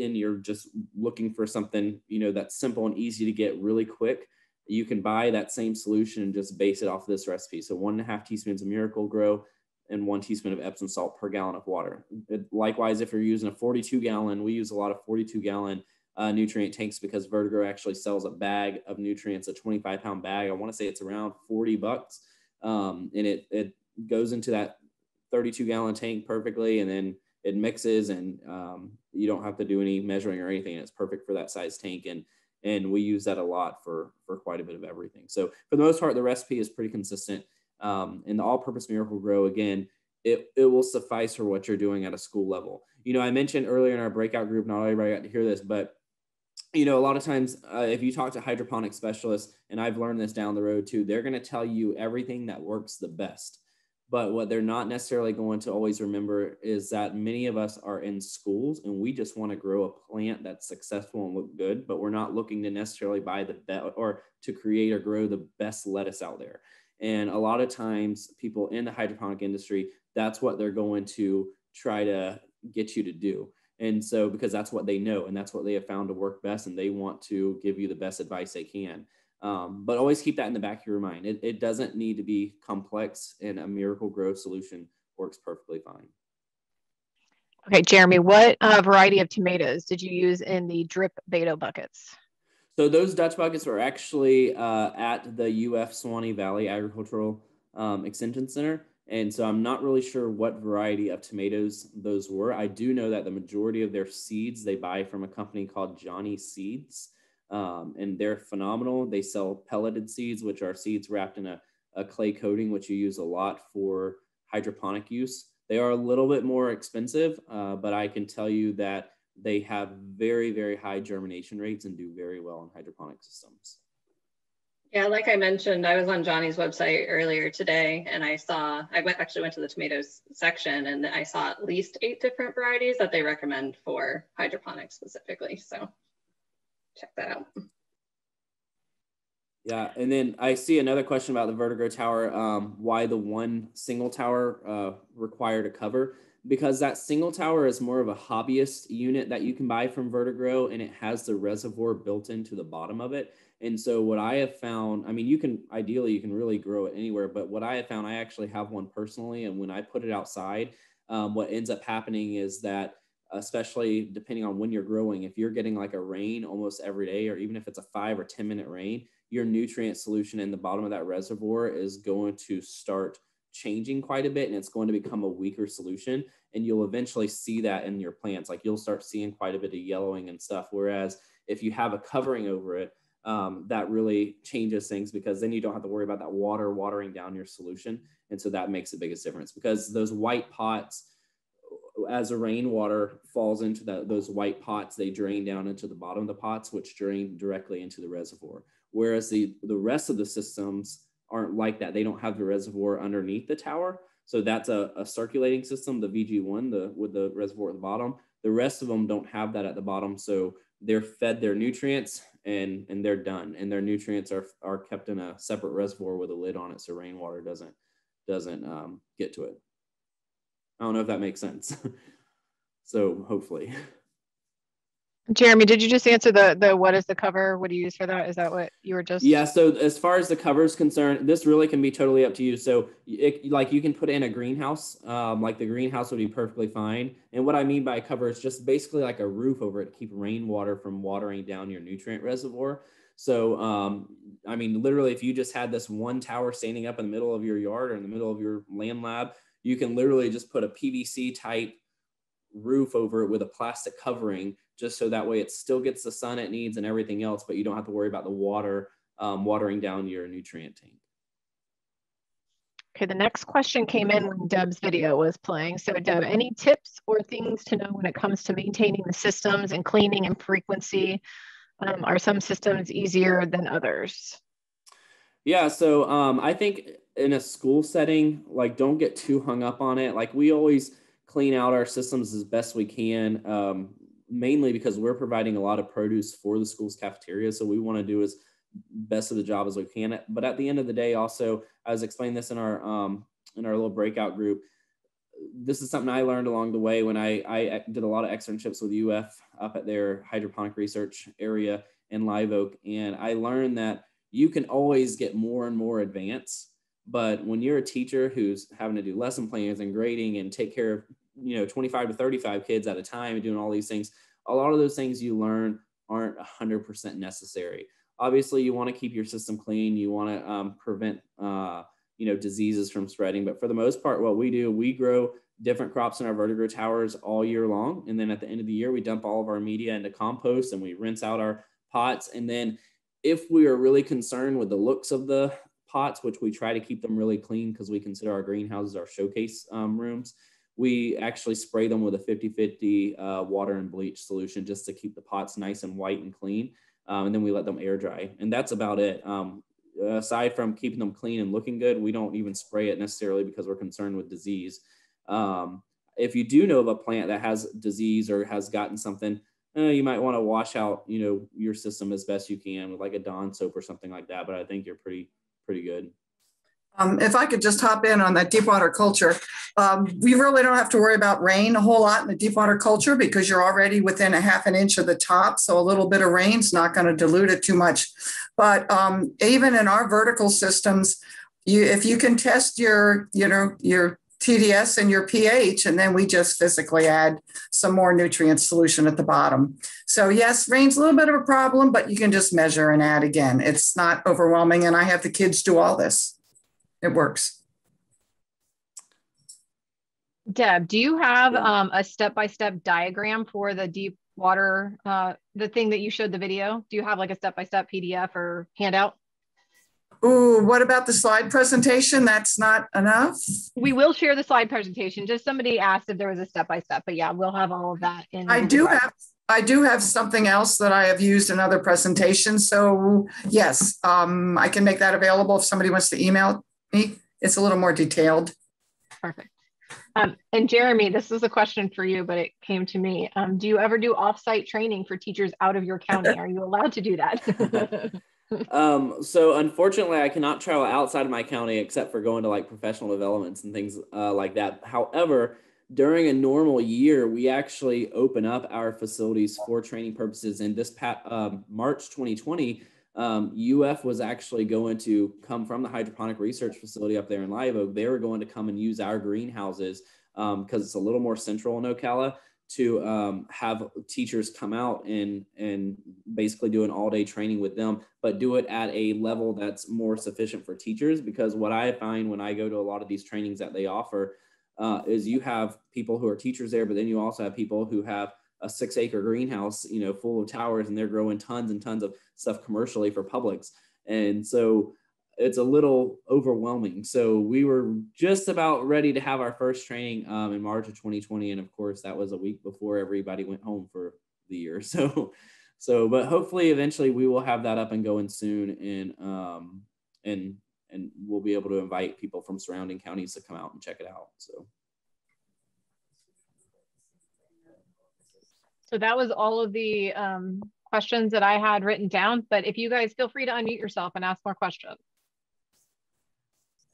and you're just looking for something you know that's simple and easy to get really quick, you can buy that same solution and just base it off of this recipe. So, one and a half teaspoons of Miracle-Gro and one teaspoon of Epsom salt per gallon of water. It, likewise, if you're using a 42 gallon, we use a lot of 42 gallon uh, nutrient tanks because Vertigrow actually sells a bag of nutrients, a 25 pound bag. I want to say it's around 40 bucks. Um, and it, it goes into that 32 gallon tank perfectly. And then it mixes and um, you don't have to do any measuring or anything. It's perfect for that size tank. And, and we use that a lot for, for quite a bit of everything. So for the most part, the recipe is pretty consistent. Um, and the all-purpose Miracle-Gro again, it, it will suffice for what you're doing at a school level. You know, I mentioned earlier in our breakout group, not everybody got to hear this, but you know, a lot of times uh, if you talk to hydroponic specialists, and I've learned this down the road too, they're going to tell you everything that works the best. But what they're not necessarily going to always remember is that many of us are in schools and we just want to grow a plant that's successful and look good, but we're not looking to necessarily buy the best or to create or grow the best lettuce out there. And a lot of times, people in the hydroponic industry, that's what they're going to try to get you to do. And so, because that's what they know and that's what they have found to work best, and they want to give you the best advice they can. Um, but always keep that in the back of your mind. It, it doesn't need to be complex, and a Miracle-Gro solution works perfectly fine. Okay, Jeremy, what uh, variety of tomatoes did you use in the drip Bato buckets? So those Dutch buckets were actually uh, at the UF Suwannee Valley Agricultural um, Extension Center. And so I'm not really sure what variety of tomatoes those were. I do know that the majority of their seeds they buy from a company called Johnny Seeds. Um, and they're phenomenal. They sell pelleted seeds, which are seeds wrapped in a, a clay coating, which you use a lot for hydroponic use. They are a little bit more expensive, uh, but I can tell you that they have very, very high germination rates and do very well in hydroponic systems. Yeah, like I mentioned, I was on Johnny's website earlier today and I saw, I went, actually went to the tomatoes section and I saw at least eight different varieties that they recommend for hydroponics specifically. So check that out. Yeah, and then I see another question about the Vertigrow tower. Um, why the one single tower uh, required a cover? Because that single tower is more of a hobbyist unit that you can buy from Vertigrow and it has the reservoir built into the bottom of it. And so what I have found, I mean, you can ideally you can really grow it anywhere, but what I have found, I actually have one personally, and when I put it outside, um, what ends up happening is that especially depending on when you're growing, if you're getting like a rain almost every day, or even if it's a five or 10 minute rain, your nutrient solution in the bottom of that reservoir is going to start changing quite a bit and it's going to become a weaker solution and you'll eventually see that in your plants like you'll start seeing quite a bit of yellowing and stuff whereas if you have a covering over it um, that really changes things because then you don't have to worry about that water watering down your solution and so that makes the biggest difference because those white pots as the rainwater falls into the, those white pots they drain down into the bottom of the pots which drain directly into the reservoir whereas the the rest of the systems aren't like that. They don't have the reservoir underneath the tower. So that's a, a circulating system, the VG1, the with the reservoir at the bottom. The rest of them don't have that at the bottom. So they're fed their nutrients and and they're done. And their nutrients are are kept in a separate reservoir with a lid on it so rainwater doesn't doesn't um, get to it. I don't know if that makes sense. [laughs] so hopefully. [laughs] Jeremy, did you just answer the the what is the cover? What do you use for that? Is that what you were just? Yeah. So as far as the cover is concerned, this really can be totally up to you. So it, like you can put in a greenhouse, um, like the greenhouse would be perfectly fine. And what I mean by cover is just basically like a roof over it to keep rainwater from watering down your nutrient reservoir. So um, I mean, literally, if you just had this one tower standing up in the middle of your yard or in the middle of your land lab, you can literally just put a PVC type roof over it with a plastic covering just so that way it still gets the sun it needs and everything else, but you don't have to worry about the water um, watering down your nutrient tank. Okay, the next question came in when Deb's video was playing. So Deb, any tips or things to know when it comes to maintaining the systems and cleaning and frequency? Um, are some systems easier than others? Yeah, so um, I think in a school setting, like don't get too hung up on it. Like we always clean out our systems as best we can. Um, mainly because we're providing a lot of produce for the school's cafeteria. So we want to do as best of the job as we can. But at the end of the day, also, I was explaining this in our um, in our little breakout group. This is something I learned along the way when I, I did a lot of externships with UF up at their hydroponic research area in Live Oak. And I learned that you can always get more and more advanced. But when you're a teacher who's having to do lesson plans and grading and take care of you know 25 to 35 kids at a time and doing all these things a lot of those things you learn aren't 100% necessary. Obviously you want to keep your system clean you want to um, prevent uh, you know diseases from spreading but for the most part what we do we grow different crops in our Vertigrow towers all year long and then at the end of the year we dump all of our media into compost and we rinse out our pots and then if we are really concerned with the looks of the pots which we try to keep them really clean because we consider our greenhouses our showcase um, rooms we actually spray them with a 50-50 uh, water and bleach solution just to keep the pots nice and white and clean. Um, and then we let them air dry. And that's about it. Um, aside from keeping them clean and looking good, we don't even spray it necessarily because we're concerned with disease. Um, if you do know of a plant that has disease or has gotten something, uh, you might want to wash out, you know, your system as best you can with like a Dawn soap or something like that. But I think you're pretty, pretty good. Um, if I could just hop in on that deep water culture, um, we really don't have to worry about rain a whole lot in the deep water culture because you're already within a half an inch of the top. So a little bit of rain's not going to dilute it too much. But um, even in our vertical systems, you, if you can test your, you know, your TDS and your pH, and then we just physically add some more nutrient solution at the bottom. So yes, rain's a little bit of a problem, but you can just measure and add again. It's not overwhelming, and I have the kids do all this it works. Deb, do you have um, a step-by-step diagram for the deep water, uh, the thing that you showed the video? Do you have like a step-by-step PDF or handout? Ooh, what about the slide presentation? That's not enough. We will share the slide presentation. Just somebody asked if there was a step-by-step, but yeah, we'll have all of that. In I do have I do have something else that I have used in other presentations. So yes, um, I can make that available if somebody wants to email. [laughs] It's a little more detailed. Perfect. Um, and Jeremy, this is a question for you, but it came to me. Um, do you ever do offsite training for teachers out of your county? Are you allowed to do that? [laughs] um, so unfortunately, I cannot travel outside of my county except for going to like professional developments and things uh, like that. However, during a normal year, we actually open up our facilities for training purposes. And this pat, um, March 2020, um, UF was actually going to come from the hydroponic research facility up there in Live Oak. They were going to come and use our greenhouses because um, it's a little more central in Ocala to um, have teachers come out and and basically do an all day training with them, but do it at a level that's more sufficient for teachers. Because what I find when I go to a lot of these trainings that they offer uh, is you have people who are teachers there, but then you also have people who have a six acre greenhouse, you know, full of towers and they're growing tons and tons of stuff commercially for Publix. And so it's a little overwhelming. So we were just about ready to have our first training um, in March of 2020. And of course, that was a week before everybody went home for the year. [laughs] So so, but hopefully, eventually, we will have that up and going soon, and um, and and we'll be able to invite people from surrounding counties to come out and check it out. So. So that was all of the um, questions that I had written down, but if you guys feel free to unmute yourself and ask more questions.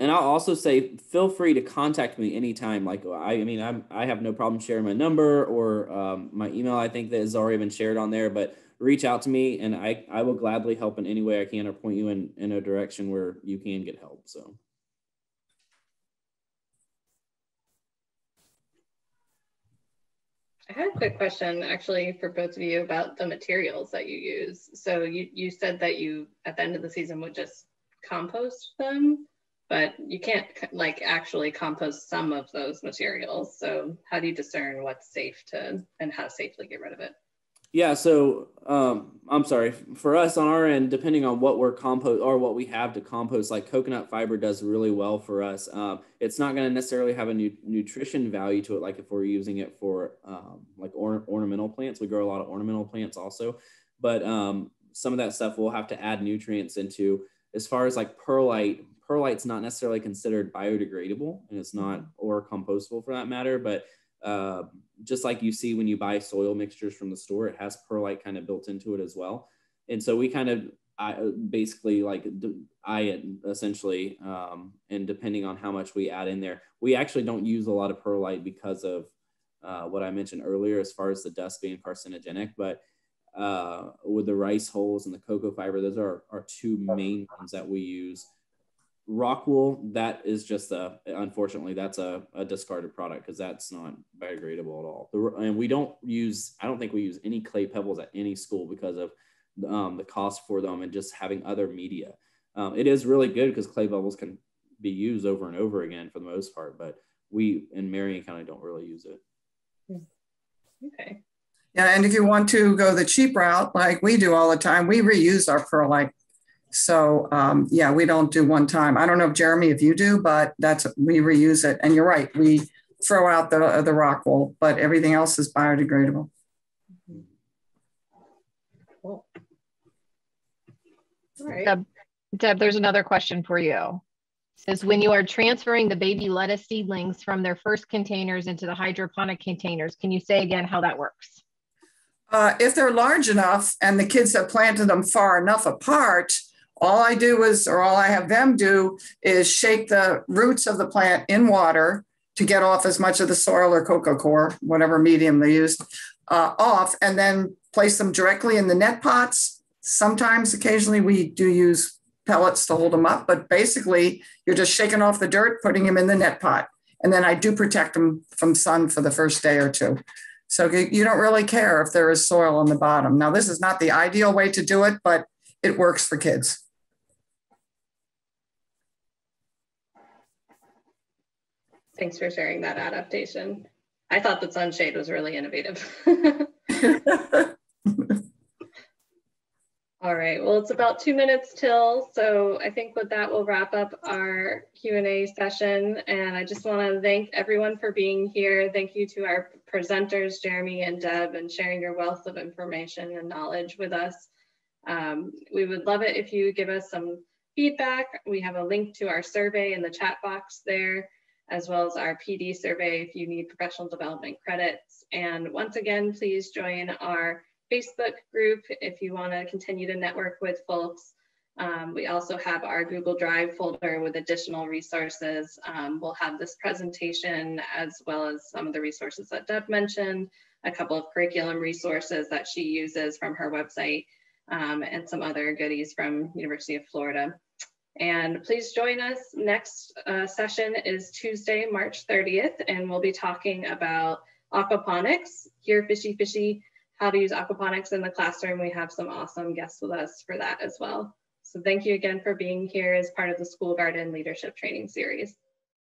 And I'll also say, feel free to contact me anytime. Like I, I mean, I'm, I have no problem sharing my number or um, my email. I think that has already been shared on there, but reach out to me and I, I will gladly help in any way I can or point you in, in a direction where you can get help. So. I had a quick question actually for both of you about the materials that you use. So you, you said that you, at the end of the season, would just compost them, but you can't like actually compost some of those materials. So how do you discern what's safe to and how to safely get rid of it? Yeah, so um, I'm sorry. For us on our end, depending on what we're compost or what we have to compost, like coconut fiber does really well for us. Um, it's not going to necessarily have a nu- nutrition value to it, like if we're using it for um, like or- ornamental plants. We grow a lot of ornamental plants also, but um, some of that stuff we'll have to add nutrients into. As far as like perlite, perlite's not necessarily considered biodegradable, and it's not or compostable for that matter, but uh, just like you see when you buy soil mixtures from the store, it has perlite kind of built into it as well. And so we kind of I basically like I essentially, um, and depending on how much we add in there, we actually don't use a lot of perlite because of uh, what I mentioned earlier, as far as the dust being carcinogenic. But uh, with the rice hulls and the cocoa fiber, those are our two main ones that we use rock wool that is just a unfortunately that's a, a discarded product because that's not biodegradable at all. The, and we don't use i don't think we use any clay pebbles at any school because of um, the cost for them and just having other media. Um, it is really good because clay pebbles can be used over and over again for the most part but we in marion county don't really use it. Okay. Yeah and if you want to go the cheap route like we do all the time we reuse our perlite so um, yeah, we don't do one time. I don't know if Jeremy, if you do, but that's we reuse it. And you're right, we throw out the the rock wool, but everything else is biodegradable. Cool. All right. Deb, Deb, there's another question for you. It says when you are transferring the baby lettuce seedlings from their first containers into the hydroponic containers, can you say again how that works? Uh, if they're large enough and the kids have planted them far enough apart, all I do is, or all I have them do, is shake the roots of the plant in water to get off as much of the soil or coco coir, whatever medium they used, uh, off, and then place them directly in the net pots. Sometimes, occasionally, we do use pellets to hold them up, but basically, you're just shaking off the dirt, putting them in the net pot. And then I do protect them from sun for the first day or two. So you don't really care if there is soil on the bottom. Now, this is not the ideal way to do it, but it works for kids. Thanks for sharing that adaptation. I thought that sunshade was really innovative. [laughs] All right, well, it's about two minutes till, so I think with that, we'll wrap up our Q&A session. And I just wanna thank everyone for being here. Thank you to our presenters, Jeremy and Deb, and sharing your wealth of information and knowledge with us. Um, we would love it if you give us some feedback. We have a link to our survey in the chat box there as well as our PD survey if you need professional development credits. And once again, please join our Facebook group if you want to continue to network with folks. Um, we also have our Google Drive folder with additional resources. Um, we'll have this presentation as well as some of the resources that Deb mentioned, a couple of curriculum resources that she uses from her website, um, and some other goodies from University of Florida. And please join us. Next uh, session is Tuesday, March 30th, and we'll be talking about aquaponics, here fishy fishy, how to use aquaponics in the classroom. We have some awesome guests with us for that as well. So thank you again for being here as part of the School Garden Leadership Training Series.